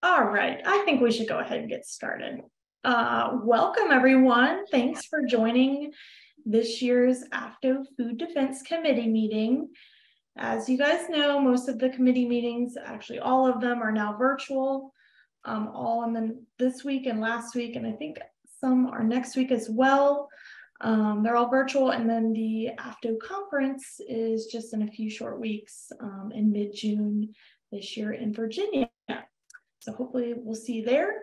All right, I think we should go ahead and get started. Uh, welcome everyone. Thanks for joining this year's AFDO Food Defense Committee meeting. As you guys know, most of the committee meetings, actually all of them are now virtual, um, all in the, this week and last week, and I think some are next week as well. Um, they're all virtual, and then the AFDO conference is just in a few short weeks um, in mid-June this year in Virginia. So hopefully we'll see you there.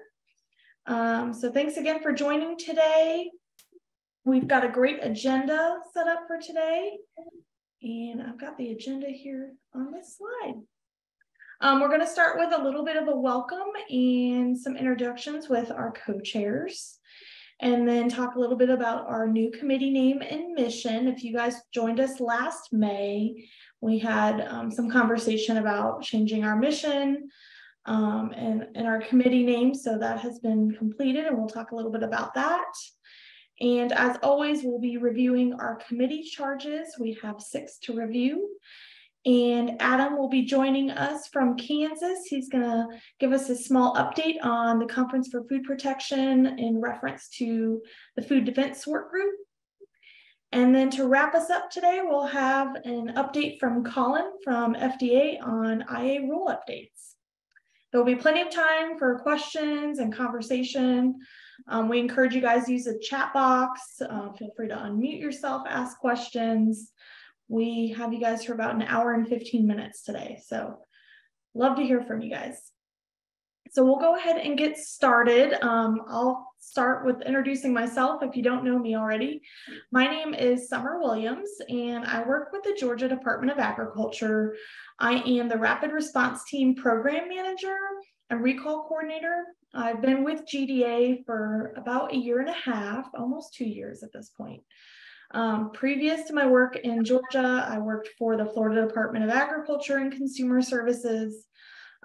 Um, so thanks again for joining today. We've got a great agenda set up for today. And I've got the agenda here on this slide. Um, we're going to start with a little bit of a welcome and some introductions with our co-chairs and then talk a little bit about our new committee name and mission. If you guys joined us last May, we had um, some conversation about changing our mission um, and, and our committee name. So that has been completed and we'll talk a little bit about that. And as always, we'll be reviewing our committee charges. We have six to review. And Adam will be joining us from Kansas. He's going to give us a small update on the Conference for Food Protection in reference to the Food Defense Work Group. And then to wrap us up today, we'll have an update from Colin from FDA on IA rule updates. There will be plenty of time for questions and conversation. Um, we encourage you guys to use the chat box. Uh, feel free to unmute yourself, ask questions we have you guys for about an hour and 15 minutes today. So love to hear from you guys. So we'll go ahead and get started. Um, I'll start with introducing myself if you don't know me already. My name is Summer Williams and I work with the Georgia Department of Agriculture. I am the Rapid Response Team Program Manager and Recall Coordinator. I've been with GDA for about a year and a half, almost two years at this point. Um, previous to my work in Georgia, I worked for the Florida Department of Agriculture and Consumer Services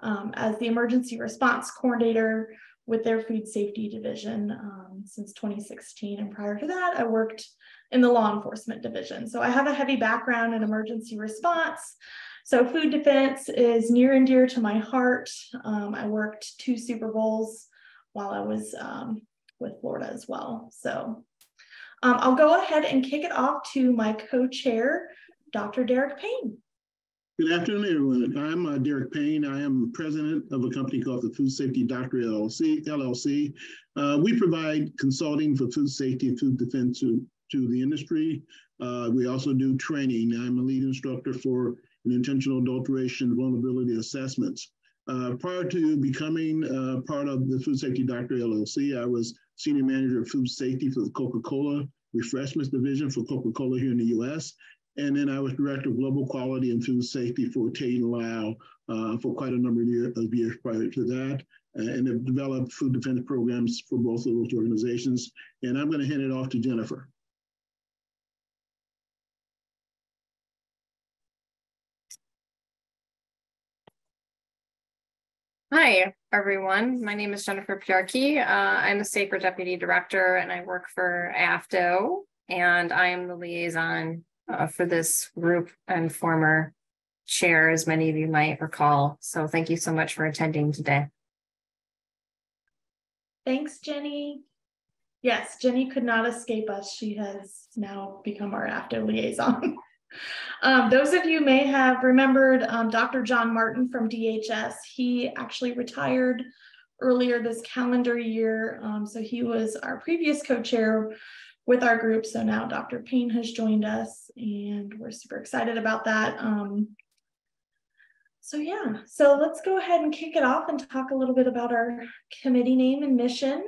um, as the emergency response coordinator with their food safety division um, since 2016. And prior to that, I worked in the law enforcement division. So I have a heavy background in emergency response. So food defense is near and dear to my heart. Um, I worked two Super Bowls while I was um, with Florida as well. So um, I'll go ahead and kick it off to my co-chair, Dr. Derek Payne. Good afternoon, everyone. I'm uh, Derek Payne. I am president of a company called the Food Safety Doctor LLC. LLC. Uh, we provide consulting for food safety and food defense to, to the industry. Uh, we also do training. I'm a lead instructor for an intentional adulteration vulnerability assessments. Uh, prior to becoming uh, part of the Food Safety Doctor LLC, I was senior manager of food safety for the Coca-Cola refreshments division for Coca-Cola here in the U.S. And then I was director of global quality and food safety for Tate and uh, for quite a number of, year, of years prior to that, and have developed food defense programs for both of those organizations. And I'm going to hand it off to Jennifer. Hi, everyone. My name is Jennifer Pierquet. Uh, I'm a SACRE Deputy Director and I work for AFDO, and I am the liaison uh, for this group and former chair, as many of you might recall. So thank you so much for attending today. Thanks, Jenny. Yes, Jenny could not escape us. She has now become our AFDO liaison. Um, those of you may have remembered um, Dr. John Martin from DHS. He actually retired earlier this calendar year. Um, so he was our previous co-chair with our group. So now Dr. Payne has joined us and we're super excited about that. Um, so yeah, so let's go ahead and kick it off and talk a little bit about our committee name and mission.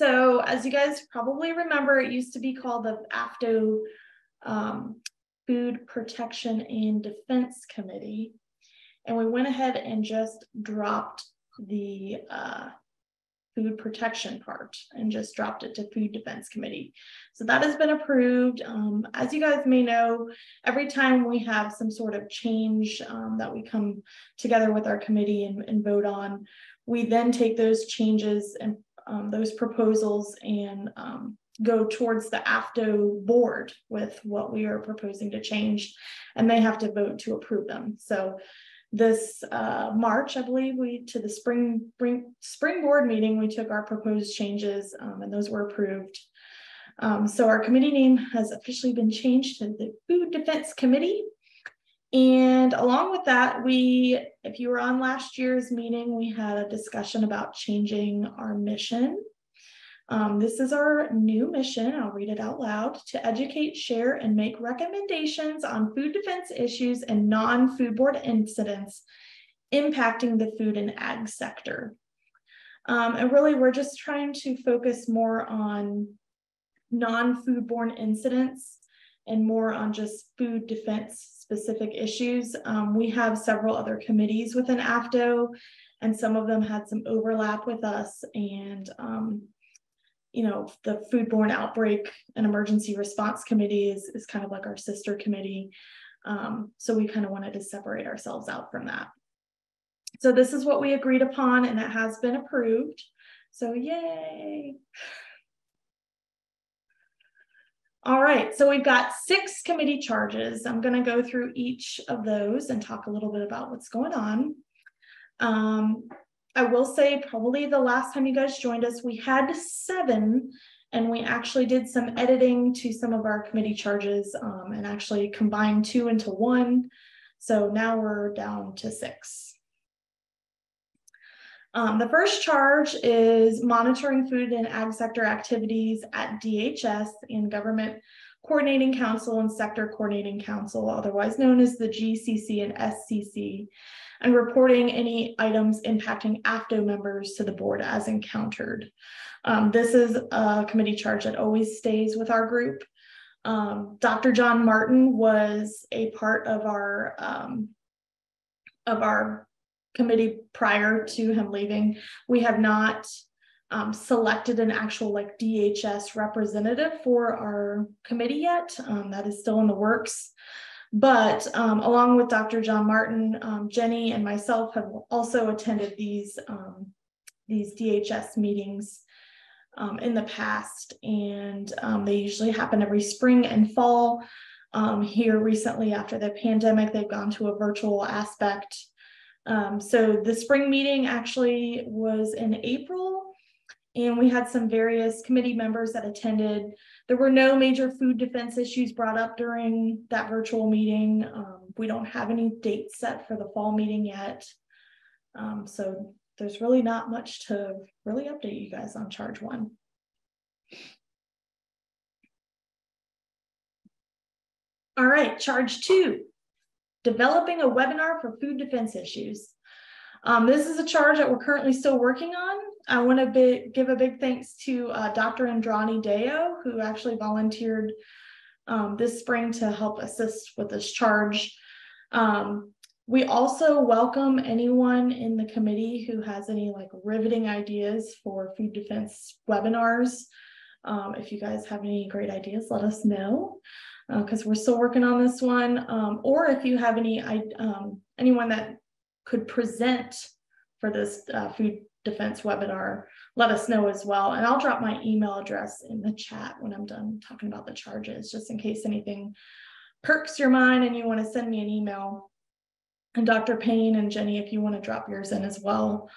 So as you guys probably remember, it used to be called the AFDO um, Food Protection and Defense Committee. And we went ahead and just dropped the uh, food protection part and just dropped it to food defense committee. So that has been approved. Um, as you guys may know, every time we have some sort of change um, that we come together with our committee and, and, vote on, we then take those changes and um, those proposals and um, go towards the AFDO board with what we are proposing to change, and they have to vote to approve them. So this uh, March, I believe we to the spring, spring spring board meeting, we took our proposed changes um, and those were approved. Um, so our committee name has officially been changed to the Food Defense Committee. And along with that, we, if you were on last year's meeting, we had a discussion about changing our mission. Um, this is our new mission. I'll read it out loud to educate, share, and make recommendations on food defense issues and non foodborne incidents impacting the food and ag sector. Um, and really, we're just trying to focus more on non foodborne incidents and more on just food defense specific issues. Um, we have several other committees within AFDO, and some of them had some overlap with us. And um, you know, the foodborne outbreak and emergency response committee is, is kind of like our sister committee. Um, so we kind of wanted to separate ourselves out from that. So this is what we agreed upon and it has been approved. So yay. All right, so we've got six committee charges. I'm going to go through each of those and talk a little bit about what's going on. Um, I will say probably the last time you guys joined us, we had seven and we actually did some editing to some of our committee charges um, and actually combined two into one. So now we're down to six. Um, the first charge is monitoring food and ag sector activities at DHS and Government Coordinating Council and Sector Coordinating Council, otherwise known as the GCC and SCC, and reporting any items impacting AFDO members to the board as encountered. Um, this is a committee charge that always stays with our group. Um, Dr. John Martin was a part of our um, of our committee prior to him leaving. We have not um, selected an actual like DHS representative for our committee yet. Um, that is still in the works. But um, along with Dr. John Martin, um, Jenny and myself have also attended these, um, these DHS meetings um, in the past, and they usually happen every spring and fall. Here recently, after the pandemic, they've gone to a virtual aspect. so the spring meeting actually was in April, and we had some various committee members that attended there were no major food defense issues brought up during that virtual meeting. Um, we don't have any dates set for the fall meeting yet. Um, so there's really not much to really update you guys on charge one. All right, charge two, developing a webinar for food defense issues. Um, this is a charge that we're currently still working on. I want to give a big thanks to uh, Dr. Indrani Deo, who actually volunteered um, this spring to help assist with this charge. Um, we also welcome anyone in the committee who has any like riveting ideas for food defense webinars. Um, if you guys have any great ideas, let us know because uh, we're still working on this one. Um, or if you have any um, anyone that could present for this uh, food defense webinar, let us know as well. And I'll drop my email address in the chat when I'm done talking about the charges, just in case anything perks your mind and you want to send me an email. And Dr. Payne and Jenny, if you want to drop yours in as well.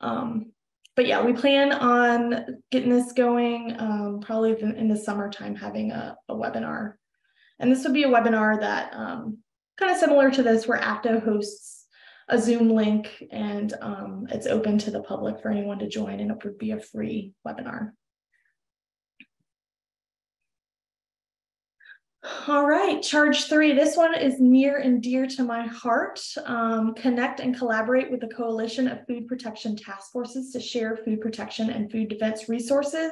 Um, but yeah, we plan on getting this going um, probably in the summertime, having a, a, webinar. And this would be a webinar that um, kind of similar to this, where AFDO hosts a Zoom link and um, it's open to the public for anyone to join and it would be a free webinar. All right, charge three. This one is near and dear to my heart. Um, connect and collaborate with the Coalition of Food Protection Task Forces to share food protection and food defense resources.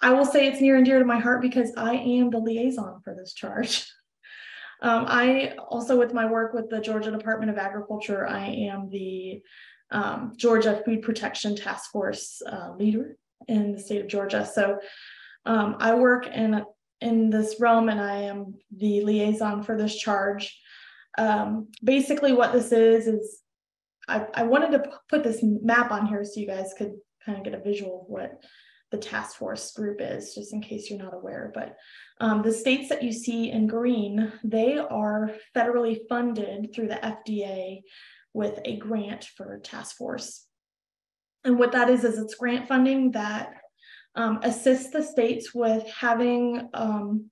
I will say it's near and dear to my heart because I am the liaison for this charge. Um, I also, with my work with the Georgia Department of Agriculture, I am the um, Georgia Food Protection Task Force uh, leader in the state of Georgia. So um, I work in in this realm, and I am the liaison for this charge. Um, basically, what this is is I, I wanted to put this map on here so you guys could kind of get a visual of what the task force group is, just in case you're not aware. But um, the states that you see in green, they are federally funded through the FDA with a grant for task force. And what that is, is it's grant funding that um, assists the states with having um,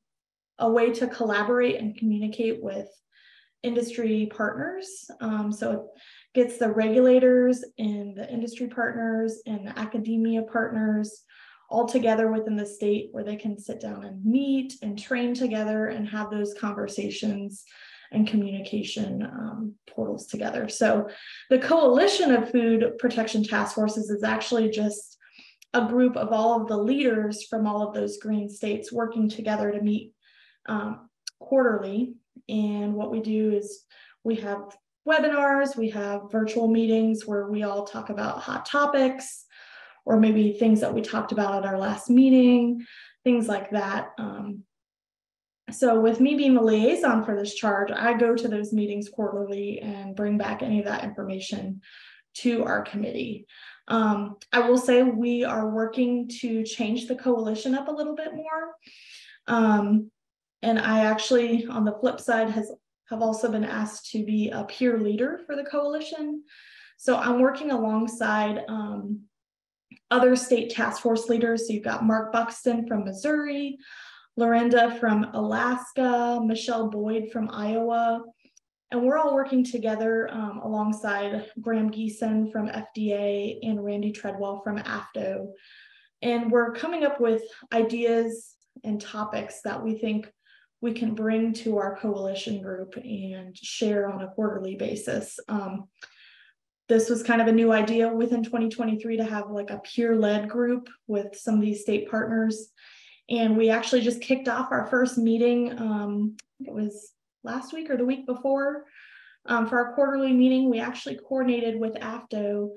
a way to collaborate and communicate with industry partners. Um, so it gets the regulators and the industry partners and the academia partners all together within the state where they can sit down and meet and train together and have those conversations and communication um, portals together. So the Coalition of Food Protection Task Forces is actually just a group of all of the leaders from all of those green states working together to meet um, quarterly. And what we do is we have webinars, we have virtual meetings where we all talk about hot topics or maybe things that we talked about at our last meeting, things like that. Um, so with me being the liaison for this charge, I go to those meetings quarterly and bring back any of that information to our committee. Um, I will say we are working to change the coalition up a little bit more. Um, and I actually, on the flip side, has have also been asked to be a peer leader for the coalition. So I'm working alongside um, other state task force leaders. So you've got Mark Buxton from Missouri, Lorinda from Alaska, Michelle Boyd from Iowa. And we're all working together um, alongside Graham Geeson from FDA and Randy Treadwell from AFDO. And we're coming up with ideas and topics that we think we can bring to our coalition group and share on a quarterly basis. Um, this was kind of a new idea within 2023 to have like a peer led group with some of these state partners and we actually just kicked off our first meeting. Um, it was last week or the week before. Um, for our quarterly meeting, we actually coordinated with AFDO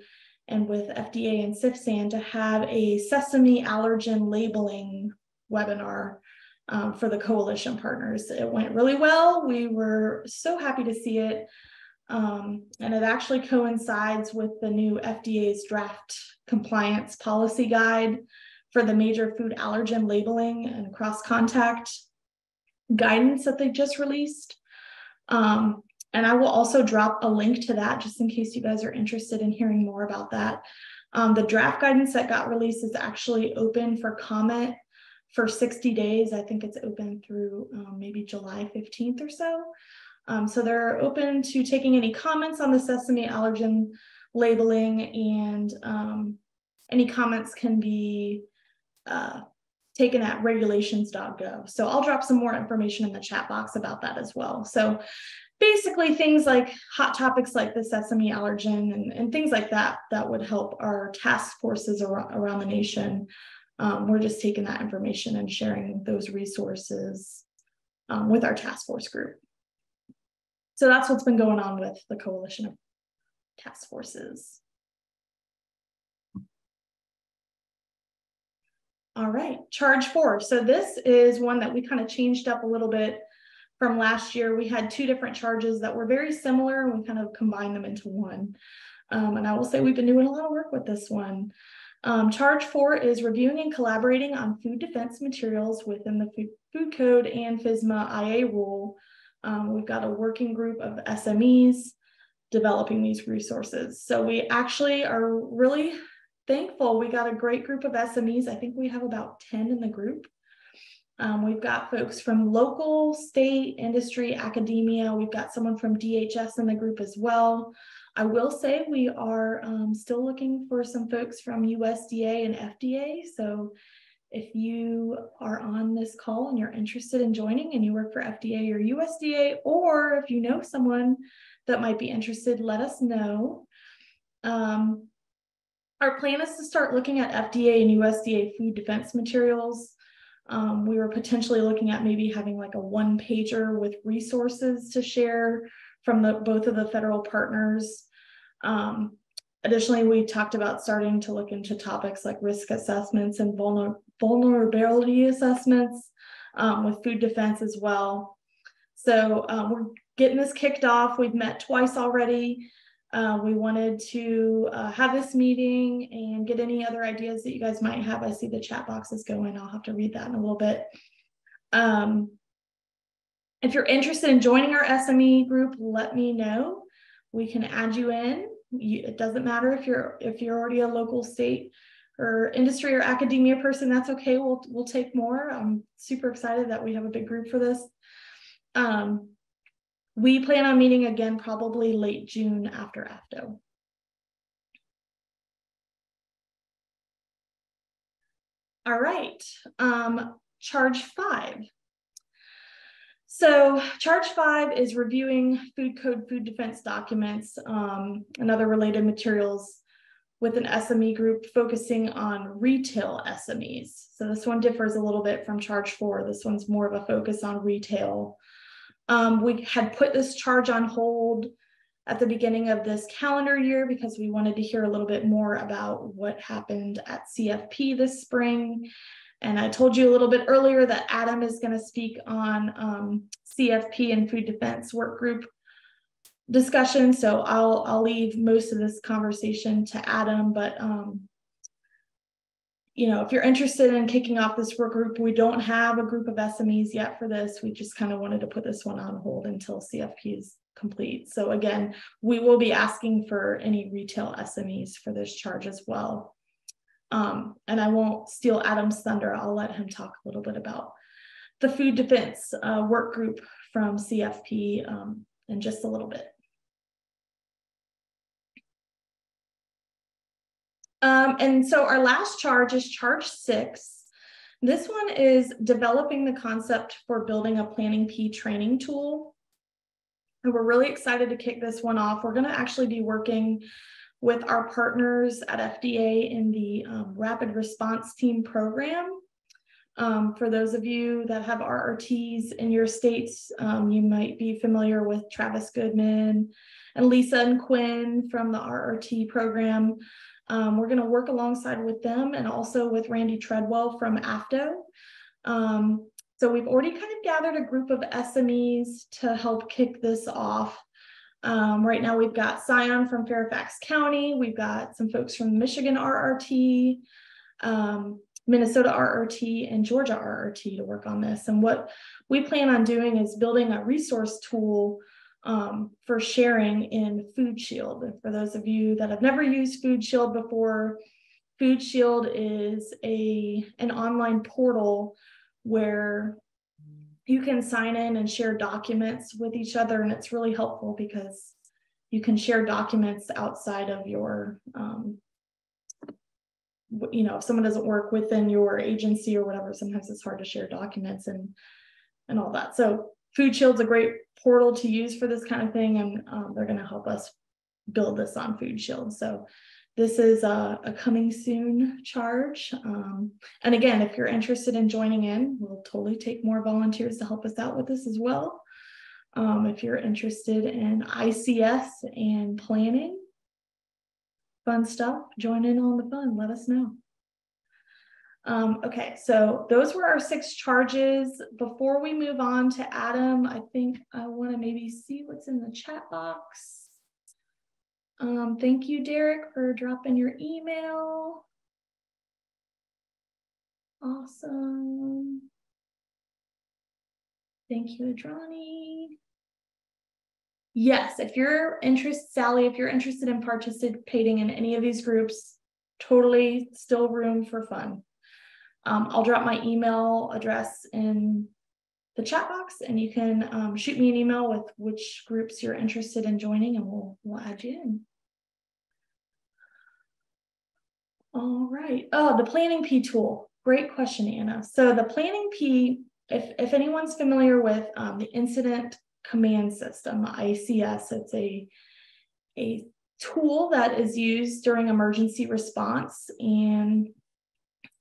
and with FDA and CFSAN to have a sesame allergen labeling webinar um, for the coalition partners. It went really well. We were so happy to see it. Um, and it actually coincides with the new FDA's draft compliance policy guide for the major food allergen labeling and cross contact guidance that they just released. Um, and I will also drop a link to that just in case you guys are interested in hearing more about that. Um, the draft guidance that got released is actually open for comment for 60 days. I think it's open through um, maybe July 15th or so. Um, so they're open to taking any comments on the sesame allergen labeling and um, any comments can be uh, taken at regulations.gov. So I'll drop some more information in the chat box about that as well. So basically things like hot topics like the sesame allergen and, and things like that that would help our task forces around, around the nation. Um, we're just taking that information and sharing those resources um, with our task force group. So that's what's been going on with the coalition of task forces. All right, charge four. So this is one that we kind of changed up a little bit from last year. We had two different charges that were very similar and we kind of combined them into one. Um, and I will say we've been doing a lot of work with this one. Um, charge four is reviewing and collaborating on food defense materials within the food, food code and FSMA IA rule. Um, we've got a working group of SMEs developing these resources. So we actually are really thankful. We got a great group of SMEs. I think we have about 10 in the group. Um, we've got folks from local, state, industry, academia. We've got someone from DHS in the group as well. I will say we are um, still looking for some folks from USDA and FDA. So if you are on this call and you're interested in joining and you work for FDA or USDA, or if you know someone that might be interested, let us know. Um, our plan is to start looking at FDA and USDA food defense materials. Um, we were potentially looking at maybe having like a one pager with resources to share from the both of the federal partners. Um, additionally, we talked about starting to look into topics like risk assessments and vulner vulnerability assessments um, with food defense as well. So um, we're getting this kicked off. We've met twice already. Uh, we wanted to uh, have this meeting and get any other ideas that you guys might have. I see the chat box is going. I'll have to read that in a little bit. Um, if you're interested in joining our SME group, let me know. we can add you in. You, it doesn't matter if you're if you're already a local state or industry or academia person, that's okay. We'll we'll take more. I'm super excited that we have a big group for this. Um, we plan on meeting again probably late June after AFDO. All right, um, charge five. So charge five is reviewing food code food defense documents um, and other related materials with an SME group focusing on retail SMEs. So this one differs a little bit from charge four. This one's more of a focus on retail. Um, we had put this charge on hold at the beginning of this calendar year because we wanted to hear a little bit more about what happened at CFP this spring. And I told you a little bit earlier that Adam is going to speak on um, CFP and food defense work group discussion. So I'll I'll leave most of this conversation to Adam, but um, you know, if you're interested in kicking off this work group, we don't have a group of SMEs yet for this. We just kind of wanted to put this one on hold until CFP is complete. So again, we will be asking for any retail SMEs for this charge as well. Um, and I won't steal Adam's thunder. I'll let him talk a little bit about the food defense uh, work group from CFP um, in just a little bit. Um, and so our last charge is charge six. This one is developing the concept for building a planning P training tool. And we're really excited to kick this one off. We're going to actually be working with our partners at FDA in the um, Rapid Response Team program. Um, for those of you that have RRTs in your states, um, you might be familiar with Travis Goodman and Lisa and Quinn from the RRT program. Um, we're going to work alongside with them and also with Randy Treadwell from AFDO. Um, so we've already kind of gathered a group of SMEs to help kick this off. Um, right now we've got Scion from Fairfax County. We've got some folks from Michigan RRT, um, Minnesota RRT, and Georgia RRT to work on this. And what we plan on doing is building a resource tool um, for sharing in Food Shield. For those of you that have never used Food Shield before, Food Shield is a an online portal where you can sign in and share documents with each other, and it's really helpful because you can share documents outside of your um, you know if someone doesn't work within your agency or whatever sometimes it's hard to share documents and and all that so Food Shield's a great portal to use for this kind of thing, and um, they're going to help us build this on Food Shield. So this is a, a coming soon charge. Um, and again, if you're interested in joining in, we'll totally take more volunteers to help us out with this as well. Um, if you're interested in ICS and planning, fun stuff, join in on the fun, let us know. Um, okay, so those were our six charges. Before we move on to Adam, I think I want to maybe see what's in the chat box. Um, thank you, Derek, for dropping your email. Awesome. Thank you, Indrani. Yes, if you're interested, Sally, if you're interested in participating in any of these groups, totally still room for fun. Um, I'll drop my email address in the chat box and you can um, shoot me an email with which groups you're interested in joining and we'll, we'll add you in. All right. Oh, the Planning P tool. Great question, Anna. So the Planning P, if, if anyone's familiar with um, the Incident Command System, ICS, it's a, a tool that is used during emergency response and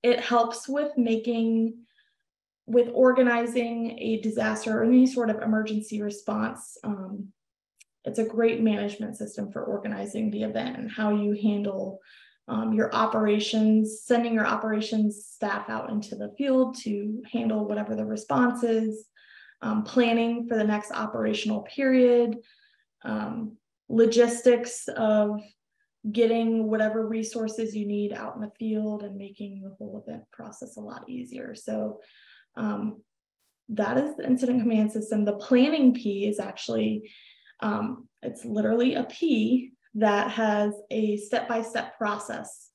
it helps with making with organizing a disaster or any sort of emergency response. Um, it's a great management system for organizing the event and how you handle um, your operations sending your operations staff out into the field to handle whatever the response is um, planning for the next operational period um, logistics of getting whatever resources you need out in the field and making the whole event process a lot easier. So um, that is the incident command system. The planning P is actually um, it's literally a P that has a step by step process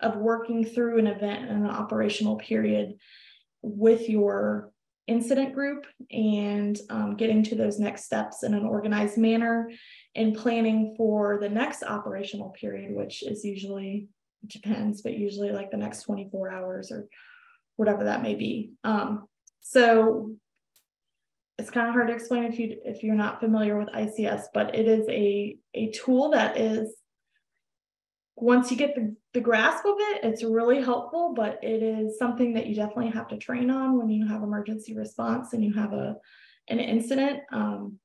of working through an event and an operational period with your incident group and um, getting to those next steps in an organized manner and planning for the next operational period, which is usually depends, but usually like the next 24 hours or whatever that may be. Um, so it's kind of hard to explain if you if you're not familiar with ICS, but it is a a tool that is once you get the, the grasp of it, it's really helpful, but it is something that you definitely have to train on when you have emergency response and you have a an incident. Um,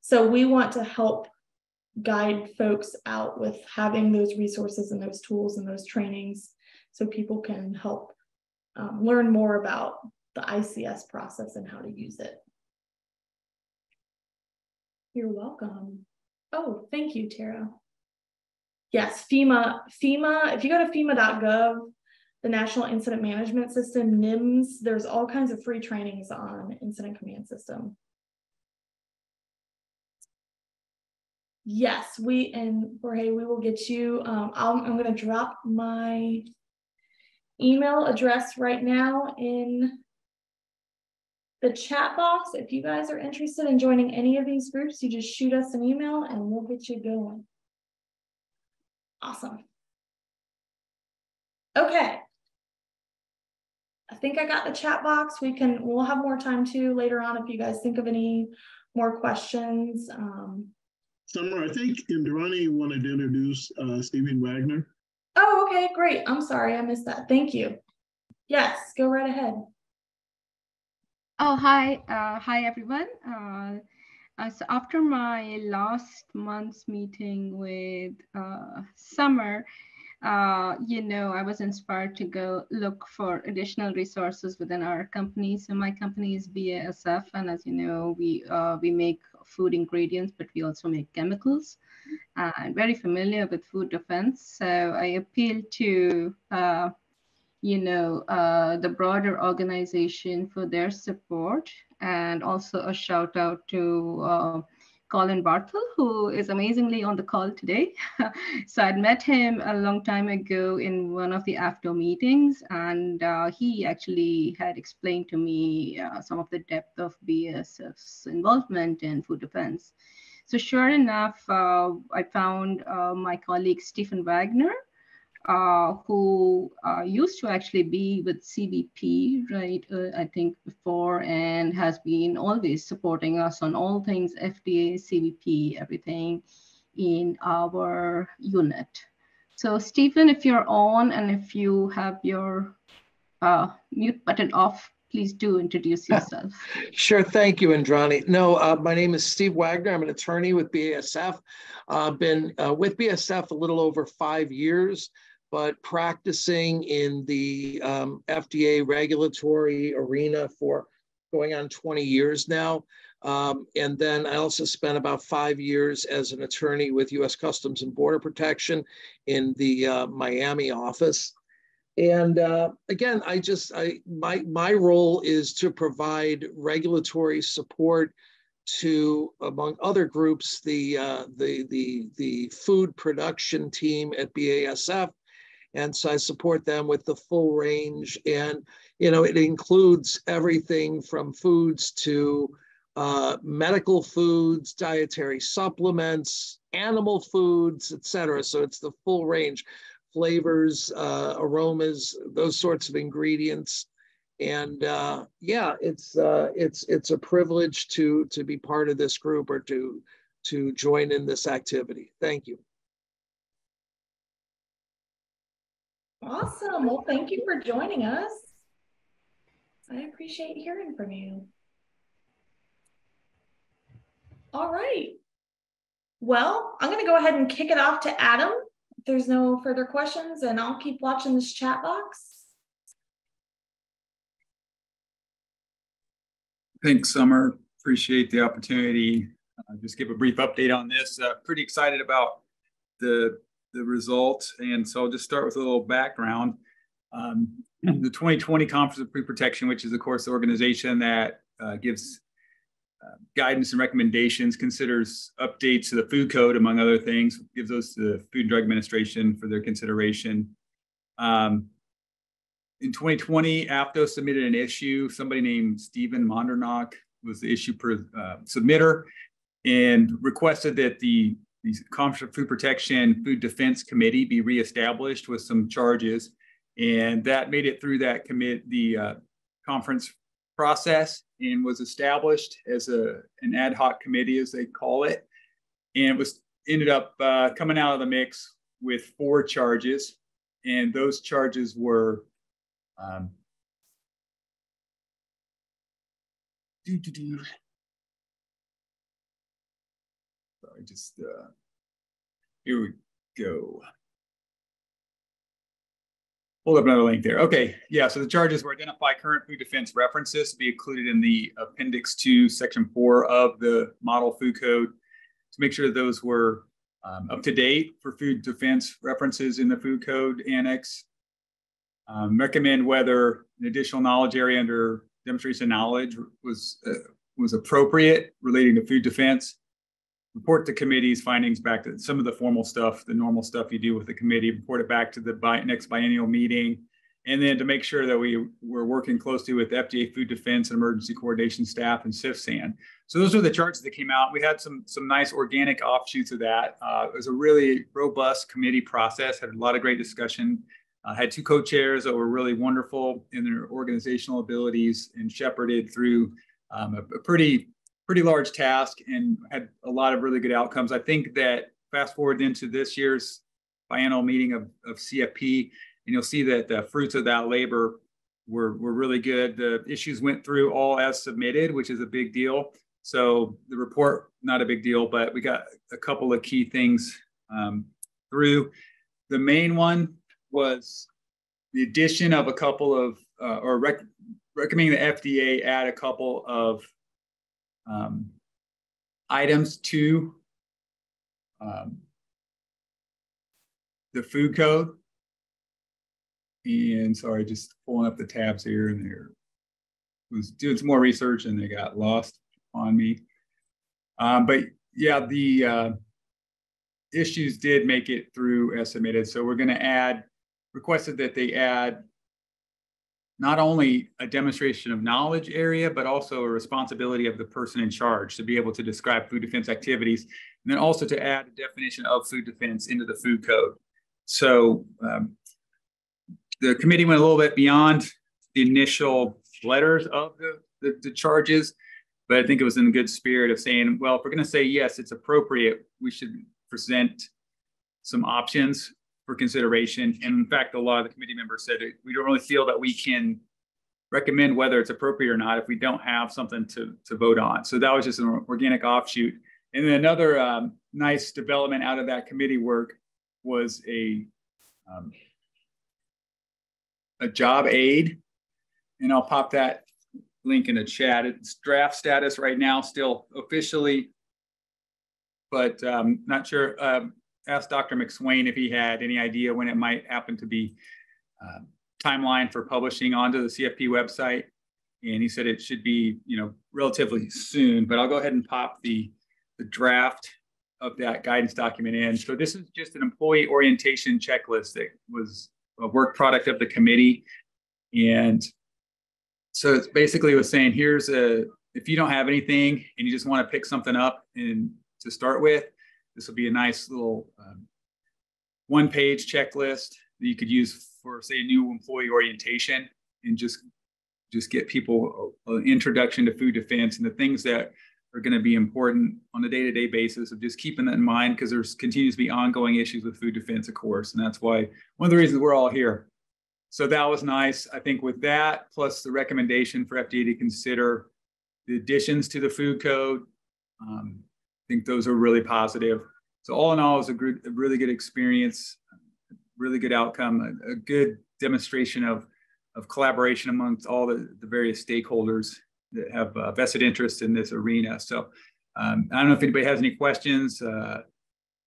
so we want to help guide folks out with having those resources and those tools and those trainings so people can help um, learn more about the ICS process and how to use it. You're welcome. Oh, thank you, Tara. Yes, FEMA, FEMA, if you go to FEMA.gov, the National Incident Management System, NIMS, there's all kinds of free trainings on Incident Command System. Yes, we and Jorge, we will get you. Um, I'm, I'm going to drop my email address right now in the chat box. If you guys are interested in joining any of these groups, you just shoot us an email and we'll get you going. Awesome. Okay. I think I got the chat box. We can, we'll have more time too later on if you guys think of any more questions. Um, Summer, I think Indrani wanted to introduce uh, Stephen Wagner. Oh, okay, great. I'm sorry, I missed that. Thank you. Yes, go right ahead. Oh, hi. Uh, hi, everyone. Uh, uh, so after my last month's meeting with uh, Summer, uh, you know, I was inspired to go look for additional resources within our company. So my company is BASF, and as you know, we uh, we make food ingredients, but we also make chemicals. Uh, I'm very familiar with food defense, so I appeal to uh, you know uh, the broader organization for their support, and also a shout out to uh, Colin Barthel, who is amazingly on the call today. so I'd met him a long time ago in one of the AFDO meetings, and uh, he actually had explained to me uh, some of the depth of BASF's involvement in food defense. So sure enough, uh, I found uh, my colleague Stephen Wagner, uh, who uh, used to actually be with CBP, right, uh, I think before, and has been always supporting us on all things FDA, CBP, everything in our unit. So Stephen, if you're on and if you have your uh, mute button off, please do introduce yourself. Sure, thank you, Indrani. No, uh, my name is Steve Wagner. I'm an attorney with BASF. I've been uh, with BASF a little over five years but practicing in the um, FDA regulatory arena for going on 20 years now. Um, and then I also spent about five years as an attorney with US Customs and Border Protection in the uh, Miami office. And uh, again, I just, I, my, my role is to provide regulatory support to, among other groups, the, uh, the, the, the food production team at BASF, and so I support them with the full range. And, you know, it includes everything from foods to uh, medical foods, dietary supplements, animal foods, et cetera. So it's the full range, flavors, uh, aromas, those sorts of ingredients. And uh, yeah, it's uh, it's it's a privilege to to be part of this group or to to join in this activity. Thank you. Awesome. Well, thank you for joining us. I appreciate hearing from you. All right. Well, I'm going to go ahead and kick it off to Adam. If there's no further questions, and I'll keep watching this chat box. Thanks, Summer. Appreciate the opportunity. Uh, just give a brief update on this. Uh, pretty excited about the the results. And so I'll just start with a little background. Um, the 2020 Conference of Pre-Protection, which is of course the organization that uh, gives uh, guidance and recommendations, considers updates to the food code, among other things, gives those to the Food and Drug Administration for their consideration. Um, in 2020, AFDO submitted an issue. Somebody named Stephen Mandernach was the issue per, uh, submitter and requested that the, the Conference Food Protection Food Defense Committee be reestablished with some charges. And that made it through that commit the uh, conference process and was established as a an ad hoc committee, as they call it, and it was ended up uh, coming out of the mix with four charges, and those charges were. Um. Just uh, here we go. Hold up another link there. Okay, yeah, so the charges were identify current food defense references to be included in the appendix to section four of the model food code to make sure those were um, up to date for food defense references in the food code annex. Um, recommend whether an additional knowledge area under demonstration knowledge was uh, was appropriate relating to food defense report the committee's findings back to some of the formal stuff, the normal stuff you do with the committee, report it back to the bi next biennial meeting. And then to make sure that we were working closely with FDA food defense and emergency coordination staff and CFSAN. So those are the charts that came out. We had some, some nice organic offshoots of that. Uh, it was a really robust committee process, had a lot of great discussion. Uh, had two co-chairs that were really wonderful in their organizational abilities and shepherded through um, a, a pretty pretty large task and had a lot of really good outcomes. I think that fast forward into this year's biennial meeting of, of CFP, and you'll see that the fruits of that labor were, were really good. The issues went through all as submitted, which is a big deal. So the report, not a big deal, but we got a couple of key things um, through. The main one was the addition of a couple of, uh, or rec recommending the FDA add a couple of um, items to um, the food code. And sorry, just pulling up the tabs here and there. Was doing some more research and they got lost on me. Um, but yeah, the uh, issues did make it through as submitted. So we're going to add, requested that they add not only a demonstration of knowledge area, but also a responsibility of the person in charge to be able to describe food defense activities, and then also to add a definition of food defense into the food code. So um, the committee went a little bit beyond the initial letters of the, the, the charges, but I think it was in a good spirit of saying, well, if we're going to say yes, it's appropriate, we should present some options for consideration. And in fact, a lot of the committee members said we don't really feel that we can recommend whether it's appropriate or not if we don't have something to, to vote on. So that was just an organic offshoot. And then another um, nice development out of that committee work was a um, a job aid, and I'll pop that link in the chat. It's draft status right now, still officially, but um, not sure. Um, asked Dr. McSwain if he had any idea when it might happen to be uh, timeline for publishing onto the CFP website. And he said it should be, you know, relatively soon, but I'll go ahead and pop the, the draft of that guidance document in. So this is just an employee orientation checklist that was a work product of the committee. And so it's basically was saying, here's a, if you don't have anything and you just want to pick something up and to start with, this will be a nice little um, one page checklist that you could use for say a new employee orientation and just just get people an introduction to food defense and the things that are going to be important on a day-to-day basis of just keeping that in mind because there's continues to be ongoing issues with food defense of course and that's why one of the reasons we're all here. So that was nice. I think with that plus the recommendation for fda to consider the additions to the food code um, think those are really positive. So all in all, was a, good, a really good experience, really good outcome, a, a, good demonstration of, of collaboration amongst all the, the various stakeholders that have uh, vested interest in this arena. So um, I don't know if anybody has any questions, uh,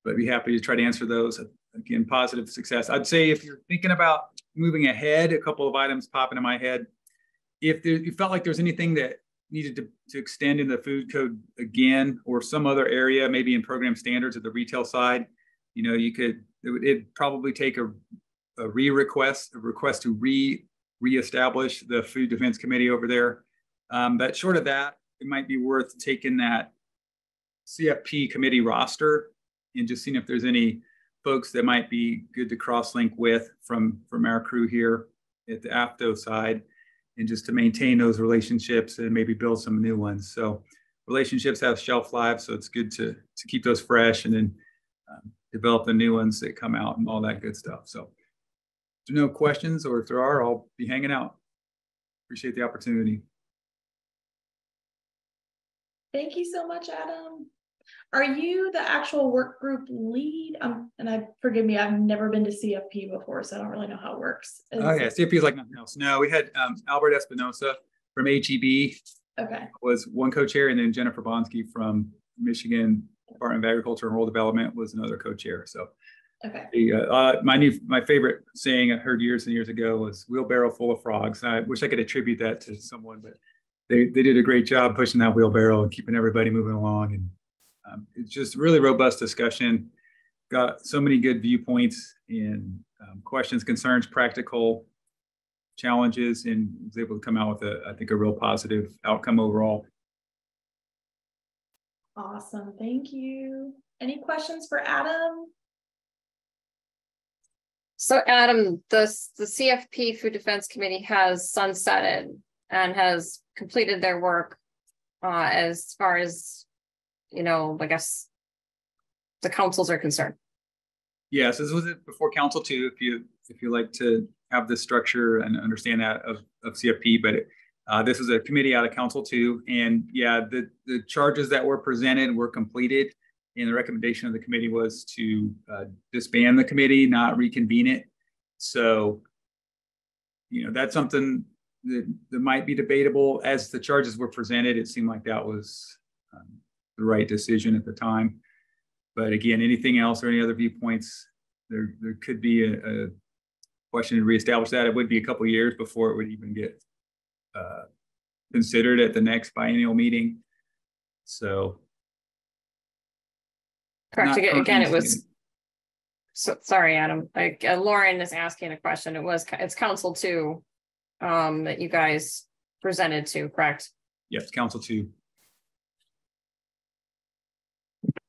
but I'd be happy to try to answer those. Again, positive success. I'd say if you're thinking about moving ahead, a couple of items pop into my head. If there, you felt like there's anything that needed to, to extend in the food code again or some other area, maybe in program standards at the retail side, you know, you could, it would it'd probably take a, a re-request, a request to re reestablish the food defense committee over there. Um, but short of that, it might be worth taking that CFP committee roster and just seeing if there's any folks that might be good to cross link with from from our crew here at the AFDO side and just to maintain those relationships and maybe build some new ones. So relationships have shelf life, so it's good to to keep those fresh and then um, develop the new ones that come out and all that good stuff. So no questions or if there are, I'll be hanging out. Appreciate the opportunity. Thank you so much, Adam. Are you the actual work group lead? Um, and I forgive me, I've never been to CFP before, so I don't really know how it works. Is oh yeah, CFP is like nothing else. No, we had um, Albert Espinosa from HEB. Okay. Was one co-chair, and then Jennifer Bonsky from Michigan Department of Agriculture and Rural Development was another co-chair. So. Okay. The, uh, uh, my new, my favorite saying I heard years and years ago was "wheelbarrow full of frogs." I wish I could attribute that to someone, but they, they did a great job pushing that wheelbarrow and keeping everybody moving along. And um, it's just really robust discussion. Got so many good viewpoints and um, questions, concerns, practical challenges, and was able to come out with a, I think, a real positive outcome overall. Awesome, thank you. Any questions for Adam? So Adam, the, the CFP Food Defense Committee has sunsetted and has completed their work uh, as far as, you know, I guess the councils are concerned. Yes, this was it before council too, if you if you like to have this structure and understand that of, of CFP, but it, uh, this is a committee out of council too. And yeah, the, the charges that were presented were completed. And the recommendation of the committee was to uh, disband the committee, not reconvene it. So, you know, that's something that, that might be debatable. As the charges were presented, it seemed like that was um, the right decision at the time. But again, anything else or any other viewpoints, there, there could be a, a question to reestablish that. It would be a couple years before it would even get uh, considered at the next biennial meeting. So. Correct. Again, it was. So sorry, Adam. Like uh, Lauren is asking a question. It was it's council two um, that you guys presented to, correct? Yes, council two.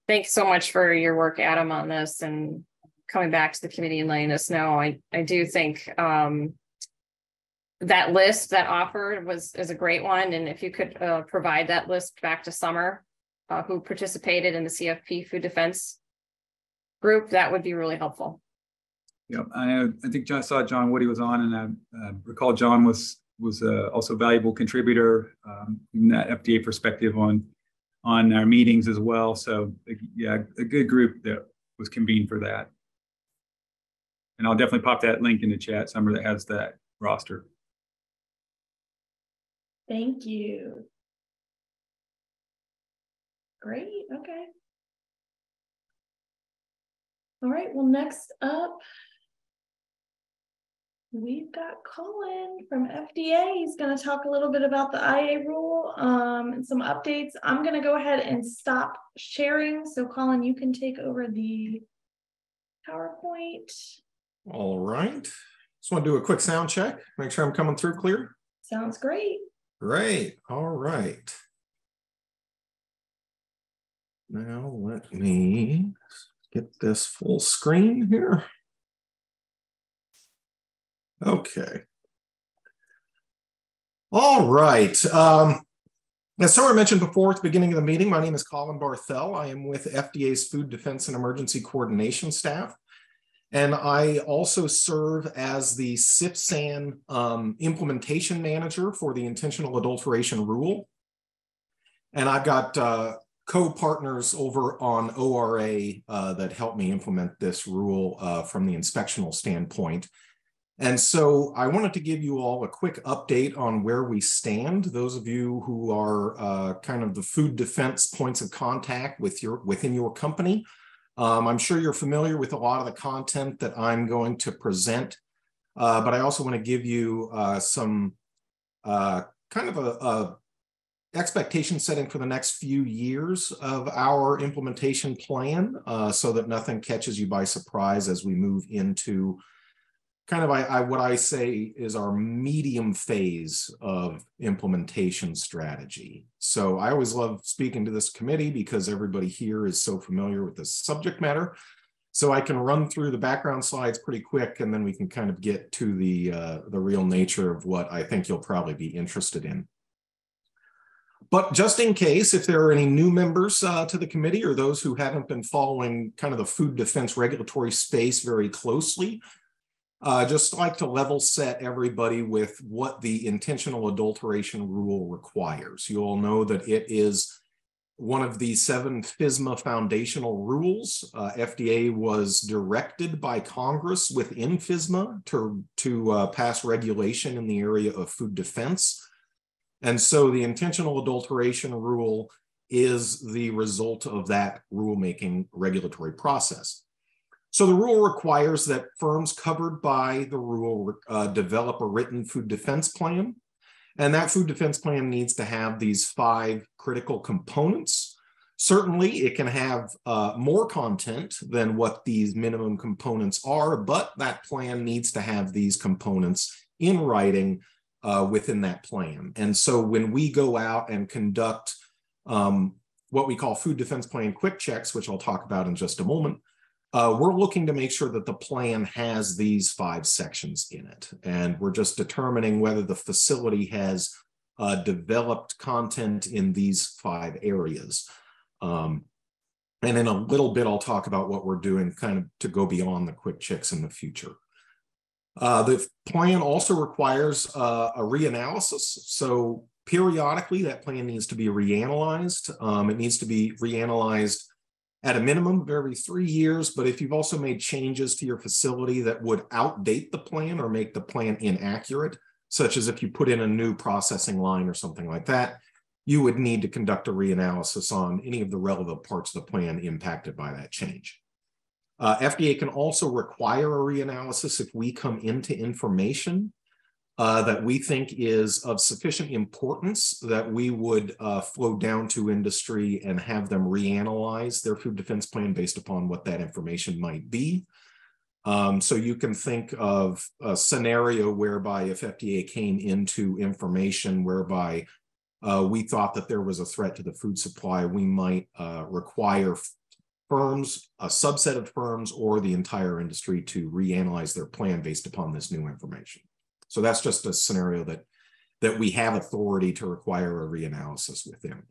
Thanks so much for your work, Adam, on this and coming back to the committee and letting us know. I, I do think um, that list that offered was is a great one. And if you could uh, provide that list back to Summer, uh, who participated in the CFP food defense group, that would be really helpful. Yeah, I, I think John saw John Woody was on, and I uh, recall John was was uh, also a valuable contributor um, in that FDA perspective on on our meetings as well. So yeah, a good group that was convened for that. And I'll definitely pop that link in the chat, somewhere that has that roster. Thank you. Great, okay. All right, well, next up, We've got Colin from FDA. He's going to talk a little bit about the IA rule um, and some updates. I'm going to go ahead and stop sharing. So Colin, you can take over the PowerPoint. All right. Just want to do a quick sound check, make sure I'm coming through clear. Sounds great. Great. All right. Now let me get this full screen here. Okay. All right. Um, as Summer mentioned before at the beginning of the meeting, my name is Colin Barthel. I am with FDA's Food Defense and Emergency Coordination staff. And I also serve as the CFSAN um, implementation manager for the intentional adulteration rule. And I've got uh, co-partners over on ORA uh, that help me implement this rule uh, from the inspectional standpoint. And so I wanted to give you all a quick update on where we stand. Those of you who are uh, kind of the food defense points of contact with your within your company. Um, I'm sure you're familiar with a lot of the content that I'm going to present, uh, but I also want to give you uh, some uh, kind of a, a expectation setting for the next few years of our implementation plan uh, so that nothing catches you by surprise as we move into kind of I, I, what I say is our medium phase of implementation strategy. So I always love speaking to this committee because everybody here is so familiar with this subject matter. So I can run through the background slides pretty quick, and then we can kind of get to the uh, the real nature of what I think you'll probably be interested in. But just in case, if there are any new members uh, to the committee or those who haven't been following kind of the food defense regulatory space very closely, uh, just like to level set everybody with what the intentional adulteration rule requires. You all know that it is one of the seven FSMA foundational rules. Uh, FDA was directed by Congress within FSMA to, to uh, pass regulation in the area of food defense. And so the intentional adulteration rule is the result of that rulemaking regulatory process. So the rule requires that firms covered by the rule uh, develop a written food defense plan. And that food defense plan needs to have these five critical components. Certainly, it can have uh, more content than what these minimum components are, but that plan needs to have these components in writing uh, within that plan. And so when we go out and conduct um, what we call food defense plan quick checks, which I'll talk about in just a moment, uh, we're looking to make sure that the plan has these five sections in it. And we're just determining whether the facility has uh, developed content in these five areas. Um, and in a little bit, I'll talk about what we're doing kind of to go beyond the quick checks in the future. Uh, the plan also requires uh, a reanalysis. So periodically, that plan needs to be reanalyzed. Um, it needs to be reanalyzed at a minimum of every three years. But if you've also made changes to your facility that would outdate the plan or make the plan inaccurate, such as if you put in a new processing line or something like that, you would need to conduct a reanalysis on any of the relevant parts of the plan impacted by that change. Uh, FDA can also require a reanalysis if we come into information uh, that we think is of sufficient importance that we would uh, flow down to industry and have them reanalyze their food defense plan based upon what that information might be. Um, so you can think of a scenario whereby if FDA came into information whereby uh, we thought that there was a threat to the food supply, we might uh, require firms, a subset of firms, or the entire industry to reanalyze their plan based upon this new information. So that's just a scenario that, that we have authority to require a reanalysis within.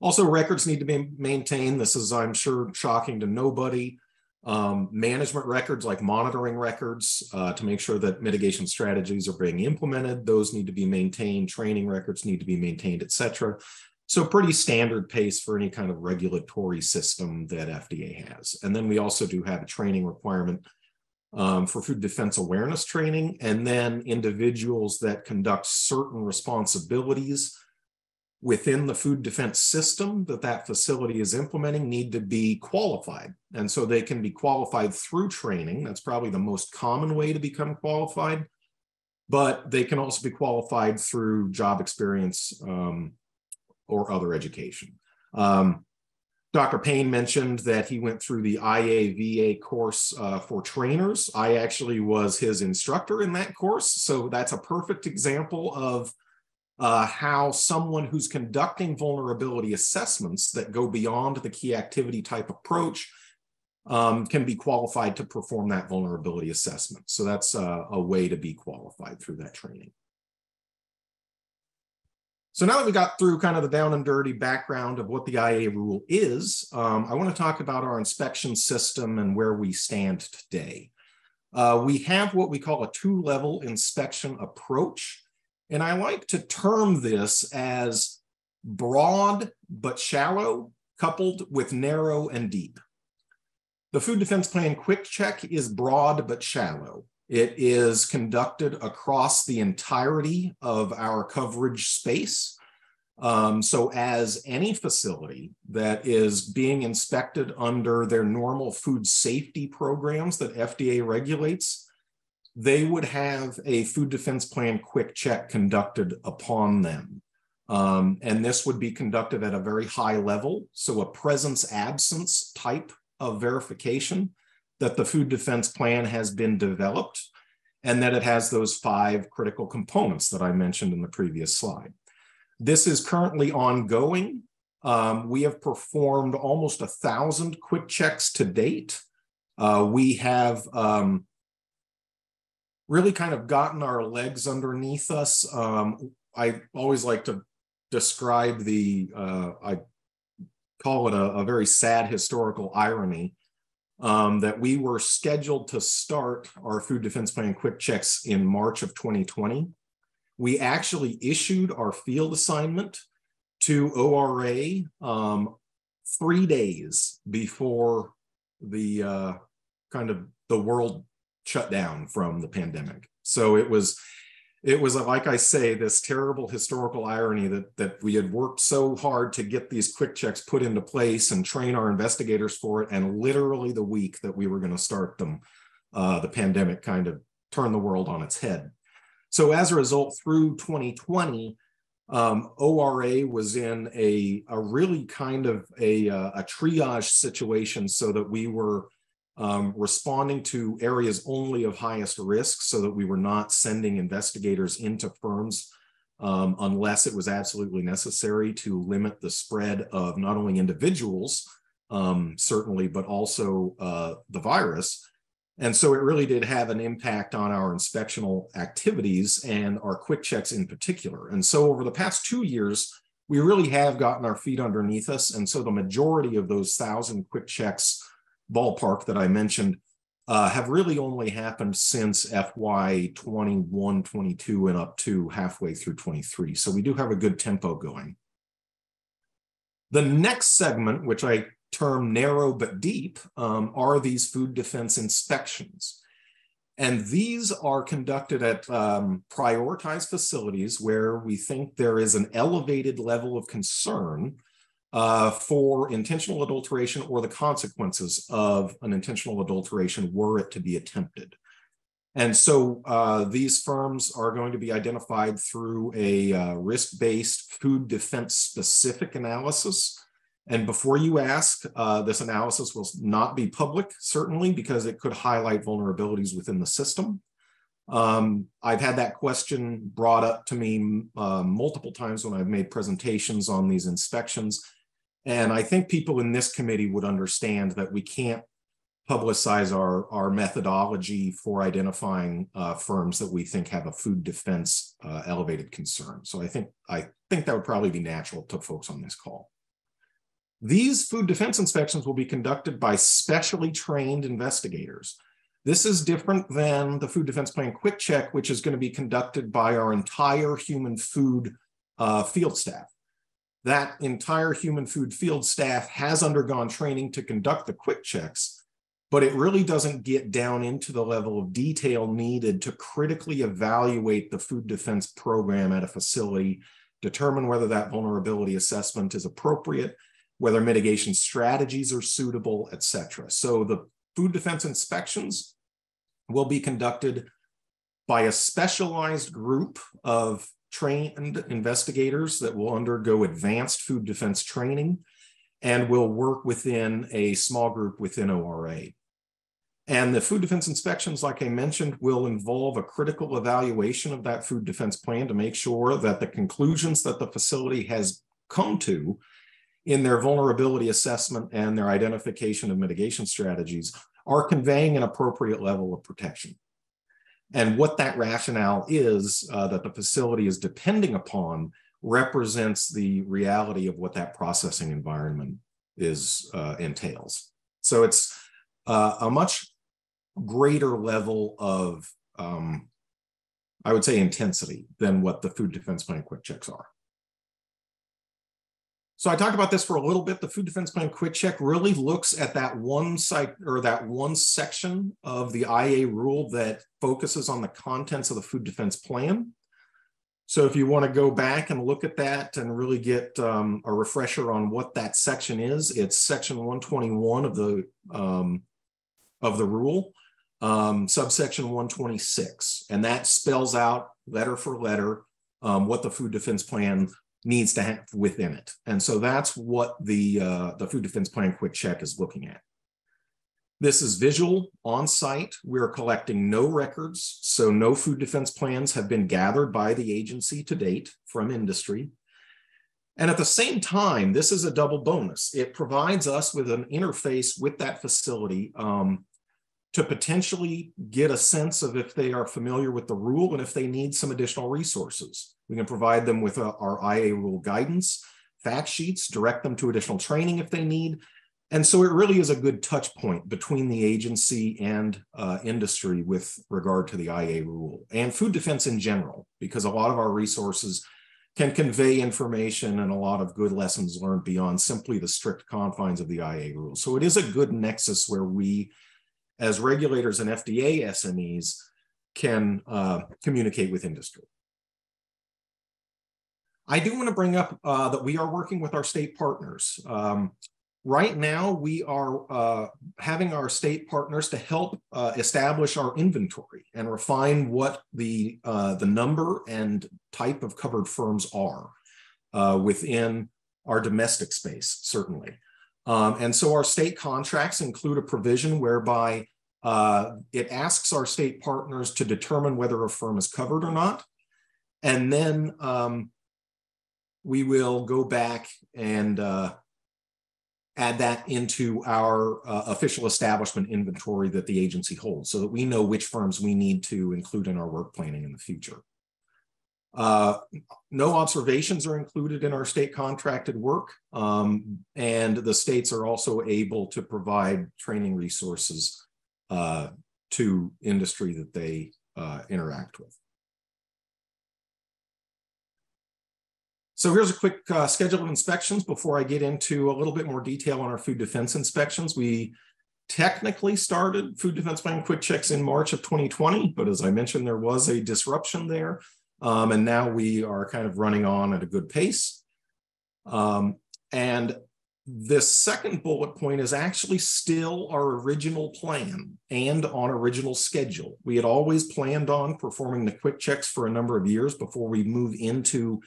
Also, records need to be maintained. This is, I'm sure, shocking to nobody. Um, management records like monitoring records uh, to make sure that mitigation strategies are being implemented. Those need to be maintained. Training records need to be maintained, et cetera. So pretty standard pace for any kind of regulatory system that FDA has. And then we also do have a training requirement um, for food defense awareness training, and then individuals that conduct certain responsibilities within the food defense system that that facility is implementing need to be qualified. And so they can be qualified through training. That's probably the most common way to become qualified, but they can also be qualified through job experience um, or other education. Um, Dr. Payne mentioned that he went through the IAVA course uh, for trainers. I actually was his instructor in that course. So that's a perfect example of uh, how someone who's conducting vulnerability assessments that go beyond the key activity type approach um, can be qualified to perform that vulnerability assessment. So that's a, a way to be qualified through that training. So now that we got through kind of the down and dirty background of what the IA rule is, um, I want to talk about our inspection system and where we stand today. Uh, we have what we call a two-level inspection approach. And I like to term this as broad but shallow, coupled with narrow and deep. The Food Defense Plan Quick Check is broad but shallow. It is conducted across the entirety of our coverage space. Um, so as any facility that is being inspected under their normal food safety programs that FDA regulates, they would have a food defense plan quick check conducted upon them. Um, and this would be conducted at a very high level. So a presence absence type of verification that the food defense plan has been developed and that it has those five critical components that I mentioned in the previous slide. This is currently ongoing. Um, we have performed almost a thousand quick checks to date. Uh, we have um, really kind of gotten our legs underneath us. Um, I always like to describe the, uh, I call it a, a, very sad historical irony um, that we were scheduled to start our food defense plan quick checks in March of 2020. We actually issued our field assignment to ORA um, three days before the uh, kind of the world shut down from the pandemic. So it was it was like I say, this terrible historical irony that that we had worked so hard to get these quick checks put into place and train our investigators for it, and literally the week that we were going to start them, uh, the pandemic kind of turned the world on its head. So as a result, through 2020, um, ORA was in a, a really kind of a, uh, a triage situation so that we were um, responding to areas only of highest risk so that we were not sending investigators into firms um, unless it was absolutely necessary to limit the spread of not only individuals, um, certainly, but also uh, the virus. And so it really did have an impact on our inspectional activities and our quick checks in particular. And so over the past two years, we really have gotten our feet underneath us. And so the majority of those thousand quick checks ballpark that I mentioned uh, have really only happened since FY 21, 22, and up to halfway through 23. So we do have a good tempo going. The next segment, which I term narrow but deep, um, are these food defense inspections. And these are conducted at um, prioritized facilities where we think there is an elevated level of concern uh, for intentional adulteration or the consequences of an intentional adulteration were it to be attempted. And so uh, these firms are going to be identified through a uh, risk-based food defense specific analysis. And before you ask, uh, this analysis will not be public, certainly, because it could highlight vulnerabilities within the system. Um, I've had that question brought up to me uh, multiple times when I've made presentations on these inspections. And I think people in this committee would understand that we can't publicize our, our methodology for identifying uh, firms that we think have a food defense uh, elevated concern. So I think I think that would probably be natural to folks on this call. These food defense inspections will be conducted by specially trained investigators. This is different than the Food Defense Plan Quick Check, which is going to be conducted by our entire human food uh, field staff that entire human food field staff has undergone training to conduct the quick checks, but it really doesn't get down into the level of detail needed to critically evaluate the food defense program at a facility, determine whether that vulnerability assessment is appropriate, whether mitigation strategies are suitable, et cetera. So the food defense inspections will be conducted by a specialized group of trained investigators that will undergo advanced food defense training and will work within a small group within ORA. And the food defense inspections, like I mentioned, will involve a critical evaluation of that food defense plan to make sure that the conclusions that the facility has come to in their vulnerability assessment and their identification of mitigation strategies are conveying an appropriate level of protection. And what that rationale is uh, that the facility is depending upon represents the reality of what that processing environment is uh, entails. So it's uh, a much greater level of, um, I would say, intensity than what the food defense plan quick checks are. So I talked about this for a little bit. The Food Defense Plan Quick Check really looks at that one site or that one section of the IA rule that focuses on the contents of the food defense plan. So if you want to go back and look at that and really get um, a refresher on what that section is, it's section 121 of the um, of the rule, um, subsection 126, and that spells out letter for letter um, what the food defense plan needs to have within it. And so that's what the, uh, the food defense plan quick check is looking at. This is visual on site. We're collecting no records, so no food defense plans have been gathered by the agency to date from industry. And at the same time, this is a double bonus. It provides us with an interface with that facility um, to potentially get a sense of if they are familiar with the rule and if they need some additional resources. We can provide them with uh, our IA rule guidance, fact sheets, direct them to additional training if they need. And so it really is a good touch point between the agency and uh, industry with regard to the IA rule and food defense in general, because a lot of our resources can convey information and a lot of good lessons learned beyond simply the strict confines of the IA rule. So it is a good nexus where we, as regulators and FDA SMEs, can uh, communicate with industry. I do want to bring up uh, that we are working with our state partners. Um, right now, we are uh, having our state partners to help uh, establish our inventory and refine what the, uh, the number and type of covered firms are uh, within our domestic space, certainly. Um, and so our state contracts include a provision whereby uh, it asks our state partners to determine whether a firm is covered or not. And then um, we will go back and uh, add that into our uh, official establishment inventory that the agency holds so that we know which firms we need to include in our work planning in the future. Uh, no observations are included in our state contracted work, um, and the states are also able to provide training resources uh, to industry that they uh, interact with. So here's a quick uh, schedule of inspections before I get into a little bit more detail on our food defense inspections. We technically started food defense plan quick checks in March of 2020, but as I mentioned, there was a disruption there. Um, and now we are kind of running on at a good pace. Um, and this second bullet point is actually still our original plan and on original schedule. We had always planned on performing the quick checks for a number of years before we move into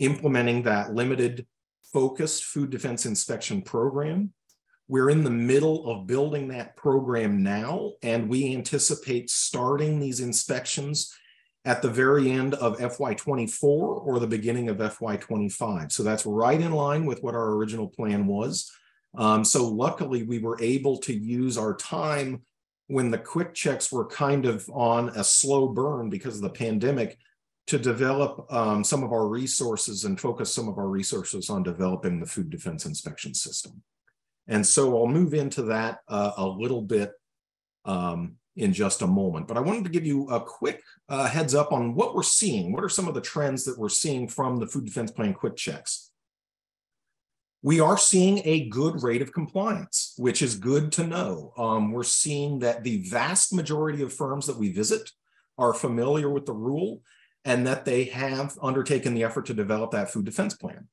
implementing that limited focused food defense inspection program. We're in the middle of building that program now, and we anticipate starting these inspections at the very end of FY24 or the beginning of FY25. So that's right in line with what our original plan was. Um, so luckily, we were able to use our time when the quick checks were kind of on a slow burn because of the pandemic to develop um, some of our resources and focus some of our resources on developing the food defense inspection system. And so I'll move into that uh, a little bit um, in just a moment. But I wanted to give you a quick uh, heads up on what we're seeing. What are some of the trends that we're seeing from the food defense plan quick checks? We are seeing a good rate of compliance, which is good to know. Um, we're seeing that the vast majority of firms that we visit are familiar with the rule and that they have undertaken the effort to develop that food defense plan.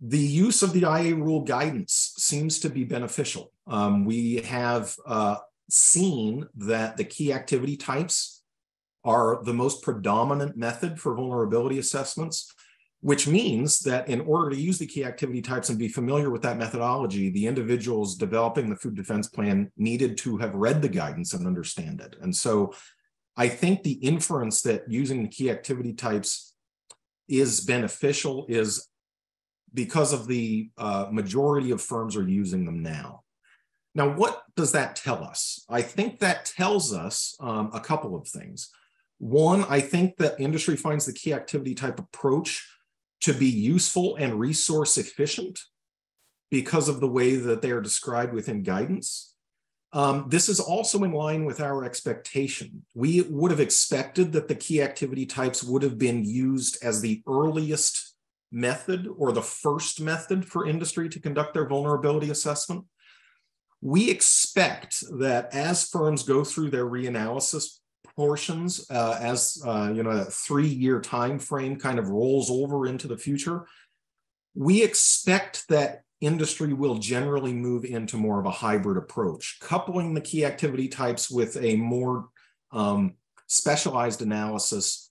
The use of the IA rule guidance seems to be beneficial. Um, we have uh, seen that the key activity types are the most predominant method for vulnerability assessments, which means that in order to use the key activity types and be familiar with that methodology, the individuals developing the food defense plan needed to have read the guidance and understand it. And so I think the inference that using the key activity types is beneficial is because of the uh, majority of firms are using them now. Now, what does that tell us? I think that tells us um, a couple of things. One, I think that industry finds the key activity type approach to be useful and resource efficient because of the way that they are described within guidance. Um, this is also in line with our expectation. We would have expected that the key activity types would have been used as the earliest method or the first method for industry to conduct their vulnerability assessment. We expect that as firms go through their reanalysis portions, uh, as uh, you know, that three-year time frame kind of rolls over into the future, we expect that industry will generally move into more of a hybrid approach, coupling the key activity types with a more um, specialized analysis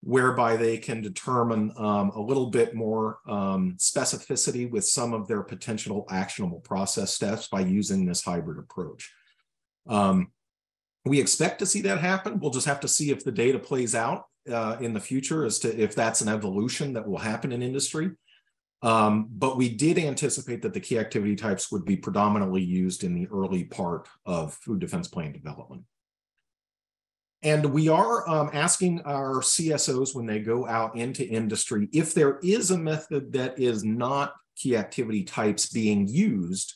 whereby they can determine um, a little bit more um, specificity with some of their potential actionable process steps by using this hybrid approach. Um, we expect to see that happen. We'll just have to see if the data plays out uh, in the future as to if that's an evolution that will happen in industry. Um, but we did anticipate that the key activity types would be predominantly used in the early part of food defense plan development. And we are um, asking our CSOs when they go out into industry if there is a method that is not key activity types being used,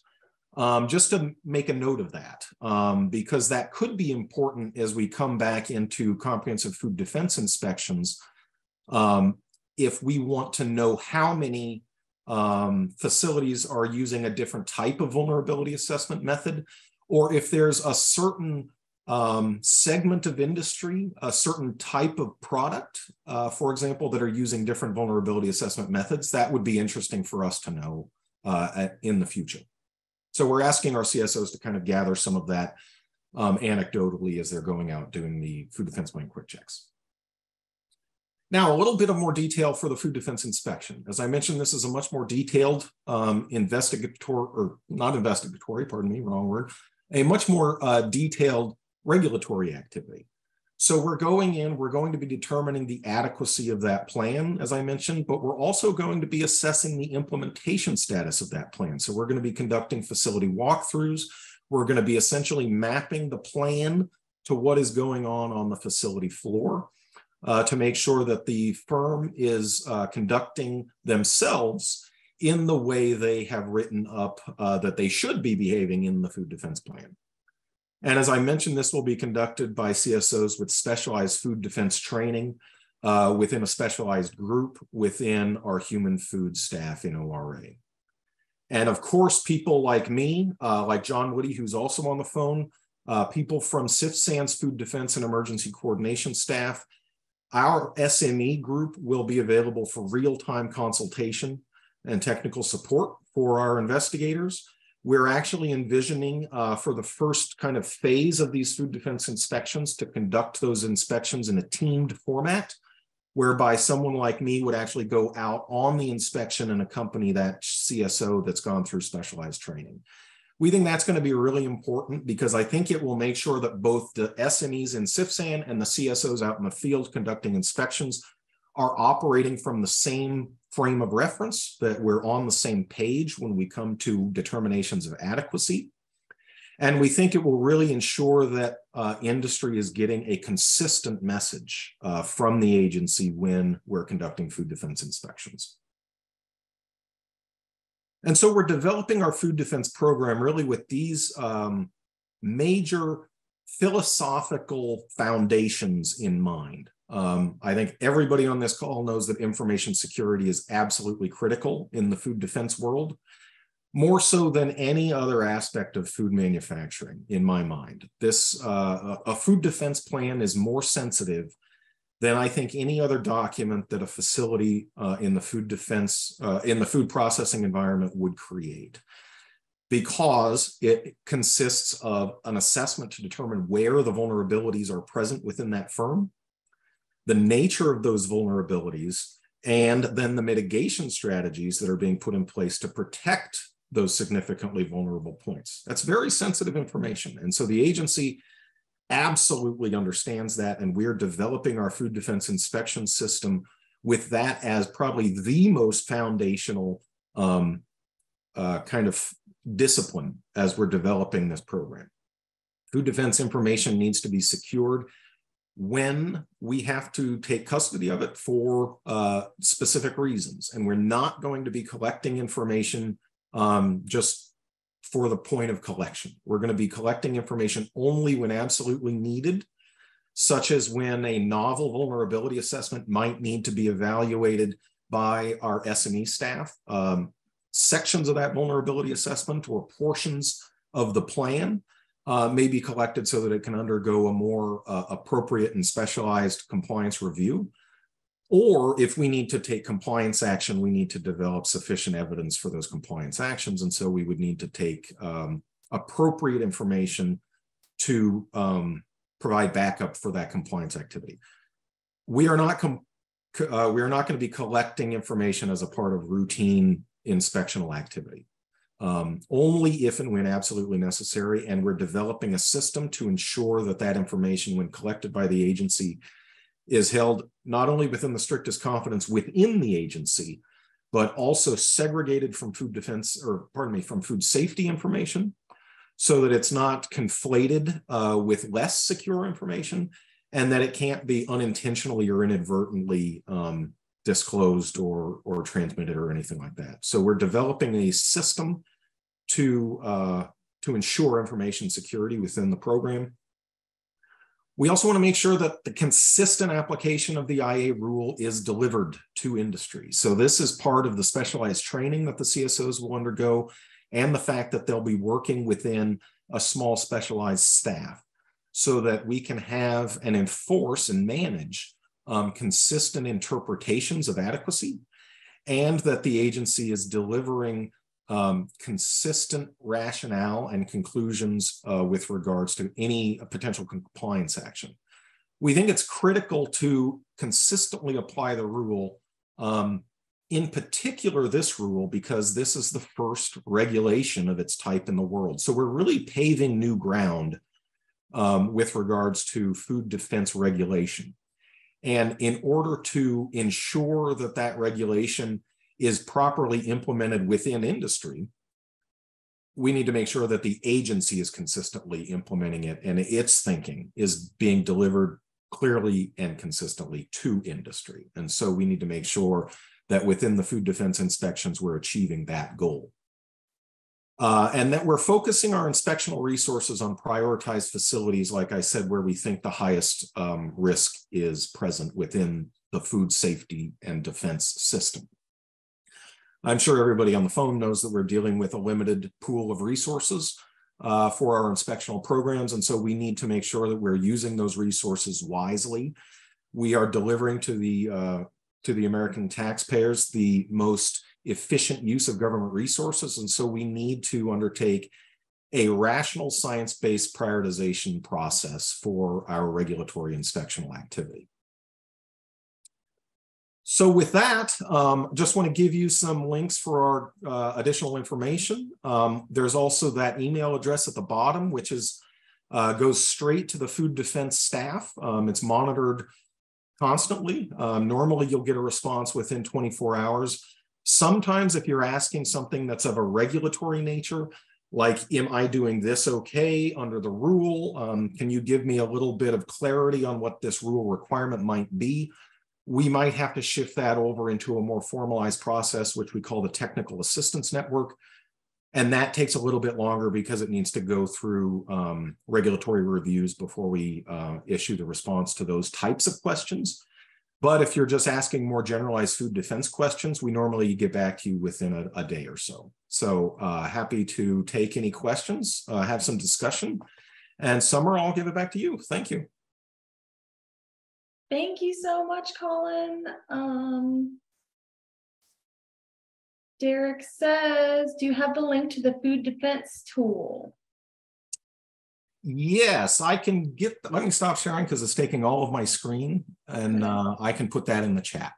um, just to make a note of that, um, because that could be important as we come back into comprehensive food defense inspections. Um, if we want to know how many um, facilities are using a different type of vulnerability assessment method, or if there's a certain um, segment of industry, a certain type of product, uh, for example, that are using different vulnerability assessment methods, that would be interesting for us to know uh, in the future. So we're asking our CSOs to kind of gather some of that um, anecdotally as they're going out doing the food defense plan quick checks. Now, a little bit of more detail for the food defense inspection. As I mentioned, this is a much more detailed um, investigatory, or not investigatory, pardon me, wrong word, a much more uh, detailed regulatory activity. So we're going in, we're going to be determining the adequacy of that plan, as I mentioned, but we're also going to be assessing the implementation status of that plan. So we're going to be conducting facility walkthroughs. We're going to be essentially mapping the plan to what is going on on the facility floor uh, to make sure that the firm is uh, conducting themselves in the way they have written up uh, that they should be behaving in the food defense plan. And as I mentioned, this will be conducted by CSOs with specialized food defense training uh, within a specialized group within our human food staff in ORA. And of course, people like me, uh, like John Woody, who's also on the phone, uh, people from CFSAN's Food Defense and Emergency Coordination staff, our SME group will be available for real-time consultation and technical support for our investigators. We're actually envisioning uh, for the first kind of phase of these food defense inspections to conduct those inspections in a teamed format, whereby someone like me would actually go out on the inspection and accompany that CSO that's gone through specialized training. We think that's going to be really important because I think it will make sure that both the SMEs in CFSAN and the CSOs out in the field conducting inspections are operating from the same frame of reference, that we're on the same page when we come to determinations of adequacy. And we think it will really ensure that uh, industry is getting a consistent message uh, from the agency when we're conducting food defense inspections. And so we're developing our food defense program really with these um, major philosophical foundations in mind. Um, I think everybody on this call knows that information security is absolutely critical in the food defense world, more so than any other aspect of food manufacturing, in my mind. This uh, a food defense plan is more sensitive than I think any other document that a facility uh, in the food defense uh, in the food processing environment would create because it consists of an assessment to determine where the vulnerabilities are present within that firm the nature of those vulnerabilities, and then the mitigation strategies that are being put in place to protect those significantly vulnerable points. That's very sensitive information. And so the agency absolutely understands that. And we're developing our food defense inspection system with that as probably the most foundational um, uh, kind of discipline as we're developing this program. Food defense information needs to be secured when we have to take custody of it for uh, specific reasons. And we're not going to be collecting information um, just for the point of collection. We're going to be collecting information only when absolutely needed, such as when a novel vulnerability assessment might need to be evaluated by our SME staff. Um, sections of that vulnerability assessment or portions of the plan uh, may be collected so that it can undergo a more uh, appropriate and specialized compliance review. Or if we need to take compliance action, we need to develop sufficient evidence for those compliance actions. And so we would need to take um, appropriate information to um, provide backup for that compliance activity. We are not uh, we are not going to be collecting information as a part of routine inspectional activity. Um, only if and when absolutely necessary. And we're developing a system to ensure that that information, when collected by the agency, is held not only within the strictest confidence within the agency, but also segregated from food defense, or pardon me, from food safety information, so that it's not conflated uh, with less secure information and that it can't be unintentionally or inadvertently um, disclosed or, or transmitted or anything like that. So we're developing a system to, uh, to ensure information security within the program. We also want to make sure that the consistent application of the IA rule is delivered to industry. So this is part of the specialized training that the CSOs will undergo and the fact that they'll be working within a small specialized staff so that we can have and enforce and manage um, consistent interpretations of adequacy and that the agency is delivering um, consistent rationale and conclusions uh, with regards to any potential compliance action. We think it's critical to consistently apply the rule, um, in particular this rule, because this is the first regulation of its type in the world. So we're really paving new ground um, with regards to food defense regulation. And in order to ensure that that regulation is properly implemented within industry, we need to make sure that the agency is consistently implementing it and its thinking is being delivered clearly and consistently to industry. And so we need to make sure that within the food defense inspections, we're achieving that goal. Uh, and that we're focusing our inspectional resources on prioritized facilities, like I said, where we think the highest um, risk is present within the food safety and defense system. I'm sure everybody on the phone knows that we're dealing with a limited pool of resources uh, for our inspectional programs. And so we need to make sure that we're using those resources wisely. We are delivering to the, uh, to the American taxpayers the most efficient use of government resources. And so we need to undertake a rational science-based prioritization process for our regulatory inspectional activity. So with that, um, just want to give you some links for our uh, additional information. Um, there's also that email address at the bottom, which is uh, goes straight to the food defense staff. Um, it's monitored constantly. Um, normally, you'll get a response within 24 hours. Sometimes if you're asking something that's of a regulatory nature, like, am I doing this okay under the rule? Um, can you give me a little bit of clarity on what this rule requirement might be? We might have to shift that over into a more formalized process, which we call the technical assistance network. And that takes a little bit longer because it needs to go through um, regulatory reviews before we uh, issue the response to those types of questions. But if you're just asking more generalized food defense questions, we normally get back to you within a, a day or so. So uh, happy to take any questions, uh, have some discussion. And Summer, I'll give it back to you. Thank you. Thank you so much, Colin. Um, Derek says, do you have the link to the food defense tool? Yes, I can get, let me stop sharing because it's taking all of my screen and uh, I can put that in the chat.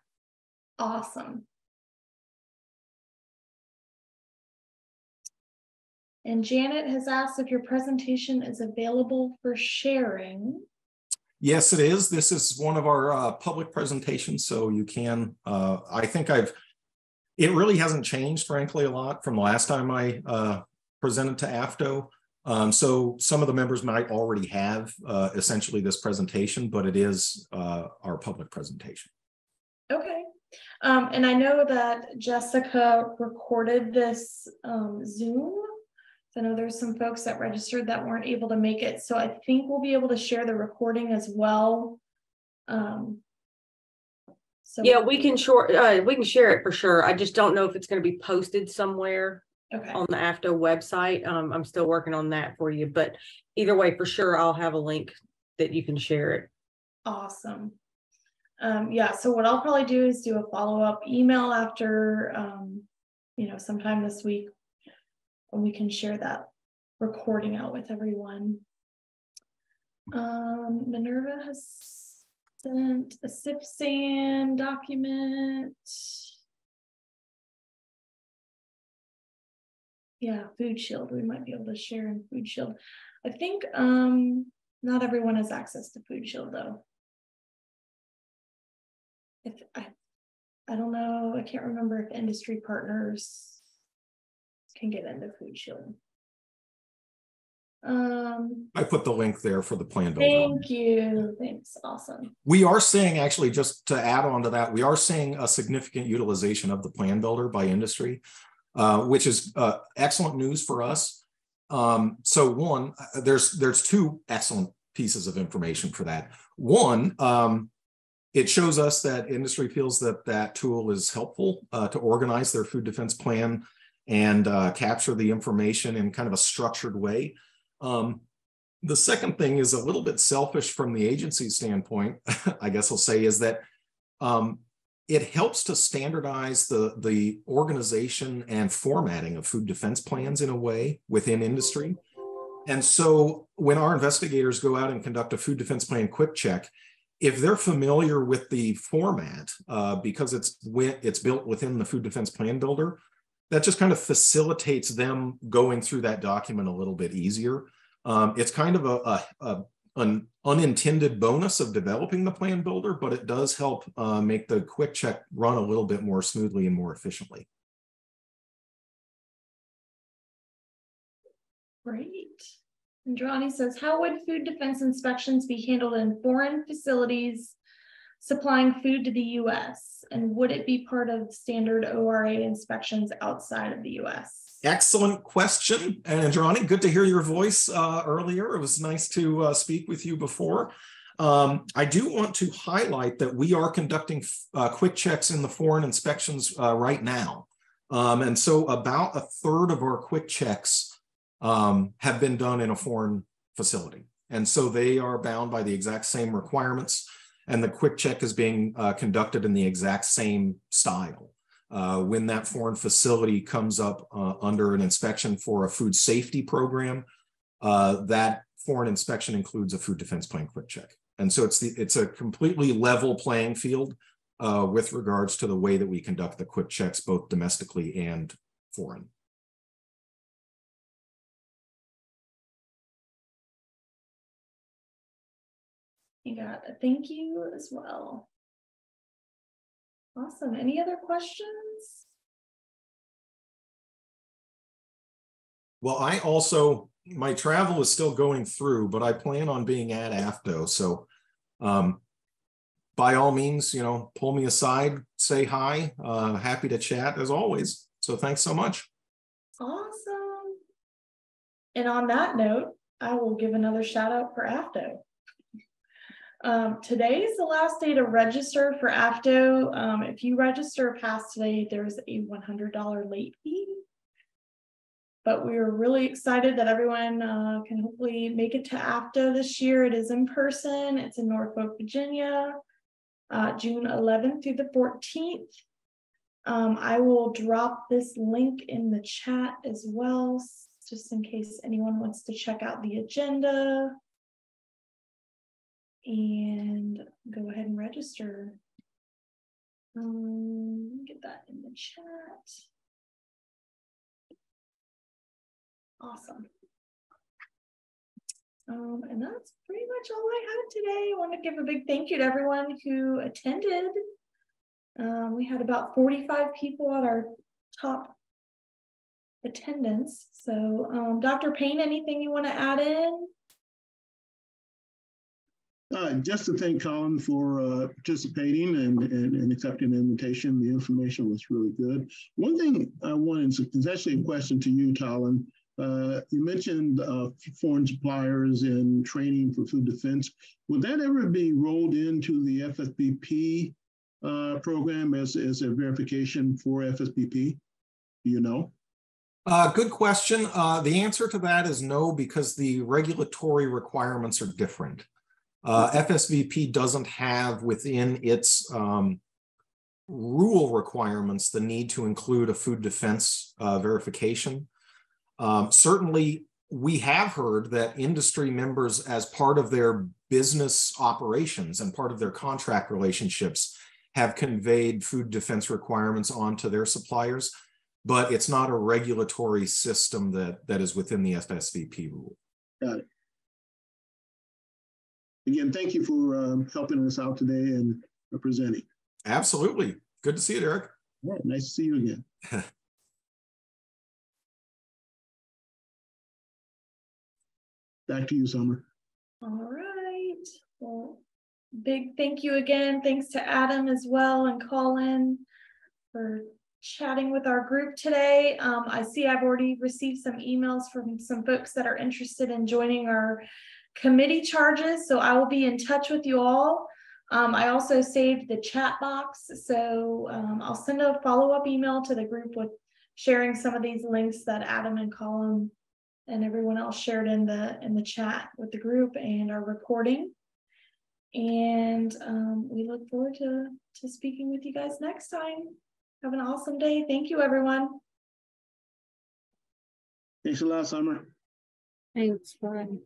Awesome. And Janet has asked if your presentation is available for sharing. Yes, it is. This is one of our uh, public presentations, so you can, uh, I think I've, it really hasn't changed, frankly, a lot from the last time I uh, presented to AFDO. Um, so some of the members might already have uh, essentially this presentation, but it is uh, our public presentation. Okay. Um, and I know that Jessica recorded this um, Zoom. I know there's some folks that registered that weren't able to make it. So I think we'll be able to share the recording as well. Um, so yeah, we can short uh, we can share it for sure. I just don't know if it's going to be posted somewhere Okay. on the AFDO website. Um, I'm still working on that for you, but either way, for sure, I'll have a link that you can share it. Awesome. Um, yeah, so what I'll probably do is do a follow-up email after, um, you know, sometime this week. And we can share that recording out with everyone. Um, Minerva has Sent a CFSAN document. Yeah, Food Shield, we might be able to share in Food Shield. I think um not everyone has access to Food Shield though. If I, I don't know, I can't remember if industry partners can get into Food Shield. Um, I put the link there for the plan builder. thank you, thanks, awesome. We are seeing, actually, just to add on to that, we are seeing a significant utilization of the plan builder by industry, uh, which is uh, excellent news for us. Um, so one, uh, there's there's two excellent pieces of information for that. One, um, it shows us that industry feels that that tool is helpful uh, to organize their food defense plan and uh, capture the information in kind of a structured way. Um, the second thing is a little bit selfish from the agency standpoint, I guess I'll say, is that um, it helps to standardize the, the organization and formatting of food defense plans in a way within industry. And so when our investigators go out and conduct a food defense plan quick check, if they're familiar with the format, uh, because it's it's built within the food defense plan builder, that just kind of facilitates them going through that document a little bit easier. Um, it's kind of a, a, a, an unintended bonus of developing the plan builder, but it does help uh, make the quick check run a little bit more smoothly and more efficiently. Great. And Johnny says, how would food defense inspections be handled in foreign facilities supplying food to the US? And would it be part of standard ORA inspections outside of the US? Excellent question, And Indrani. Good to hear your voice uh, earlier. It was nice to uh, speak with you before. Um, I do want to highlight that we are conducting uh, quick checks in the foreign inspections uh, right now. Um, and so about a third of our quick checks um, have been done in a foreign facility. And so they are bound by the exact same requirements and the quick check is being uh, conducted in the exact same style. Uh, when that foreign facility comes up uh, under an inspection for a food safety program, uh, that foreign inspection includes a food defense plan quick check. And so it's the it's a completely level playing field uh, with regards to the way that we conduct the quick checks, both domestically and foreign. You got a thank you as well. Awesome. Any other questions? Well, I also, my travel is still going through, but I plan on being at AFDO. So um, by all means, you know, pull me aside, say hi. Uh, happy to chat as always. So thanks so much. Awesome. And on that note, I will give another shout out for AFDO. Um, today is the last day to register for AFDO. Um, if you register past today, there's a $100 late fee. But we are really excited that everyone uh, can hopefully make it to AFDO this year. It is in person. It's in Norfolk, Virginia, uh, June 11th through the 14th. Um, I will drop this link in the chat as well, just in case anyone wants to check out the agenda and go ahead and register. Um, get that in the chat. Awesome. Um, and that's pretty much all I had today. I want to give a big thank you to everyone who attended. Um, we had about 45 people at our top attendance. So, um, Dr. Payne, anything you want to add in? Uh, just to thank Colin for uh, participating and, and, and, accepting the invitation. The information was really good. One thing I wanted is actually a question to you, Colin. Uh, you mentioned uh, foreign suppliers and training for food defense. Would that ever be rolled into the FSVP uh, program as, as a verification for FSVP? Do you know? Uh, good question. The answer to that is no, because the regulatory requirements are different. Uh, FSVP doesn't have within its um, rule requirements the need to include a food defense uh, verification. Um, certainly, we have heard that industry members, as part of their business operations and part of their contract relationships have conveyed food defense requirements onto their suppliers, but it's not a regulatory system that, that is within the FSVP rule. Got it. Again, thank you for um, helping us out today and uh, presenting. Absolutely. Good to see you, Derek. Yeah, nice to see you again. Back to you, Summer. All right. Well, big thank you again. Thanks to Adam as well and Colin for chatting with our group today. Um, I see I've already received some emails from some folks that are interested in joining our committee charges. So I will be in touch with you all. Um, I also saved the chat box. So um, I'll send a follow-up email to the group with sharing some of these links that Adam and Colin and everyone else shared in the in the chat with the group and our recording. And um, we look forward to, to speaking with you guys next time. Have an awesome day. Thank you, everyone. Thanks a lot, Summer. Thanks, Brian.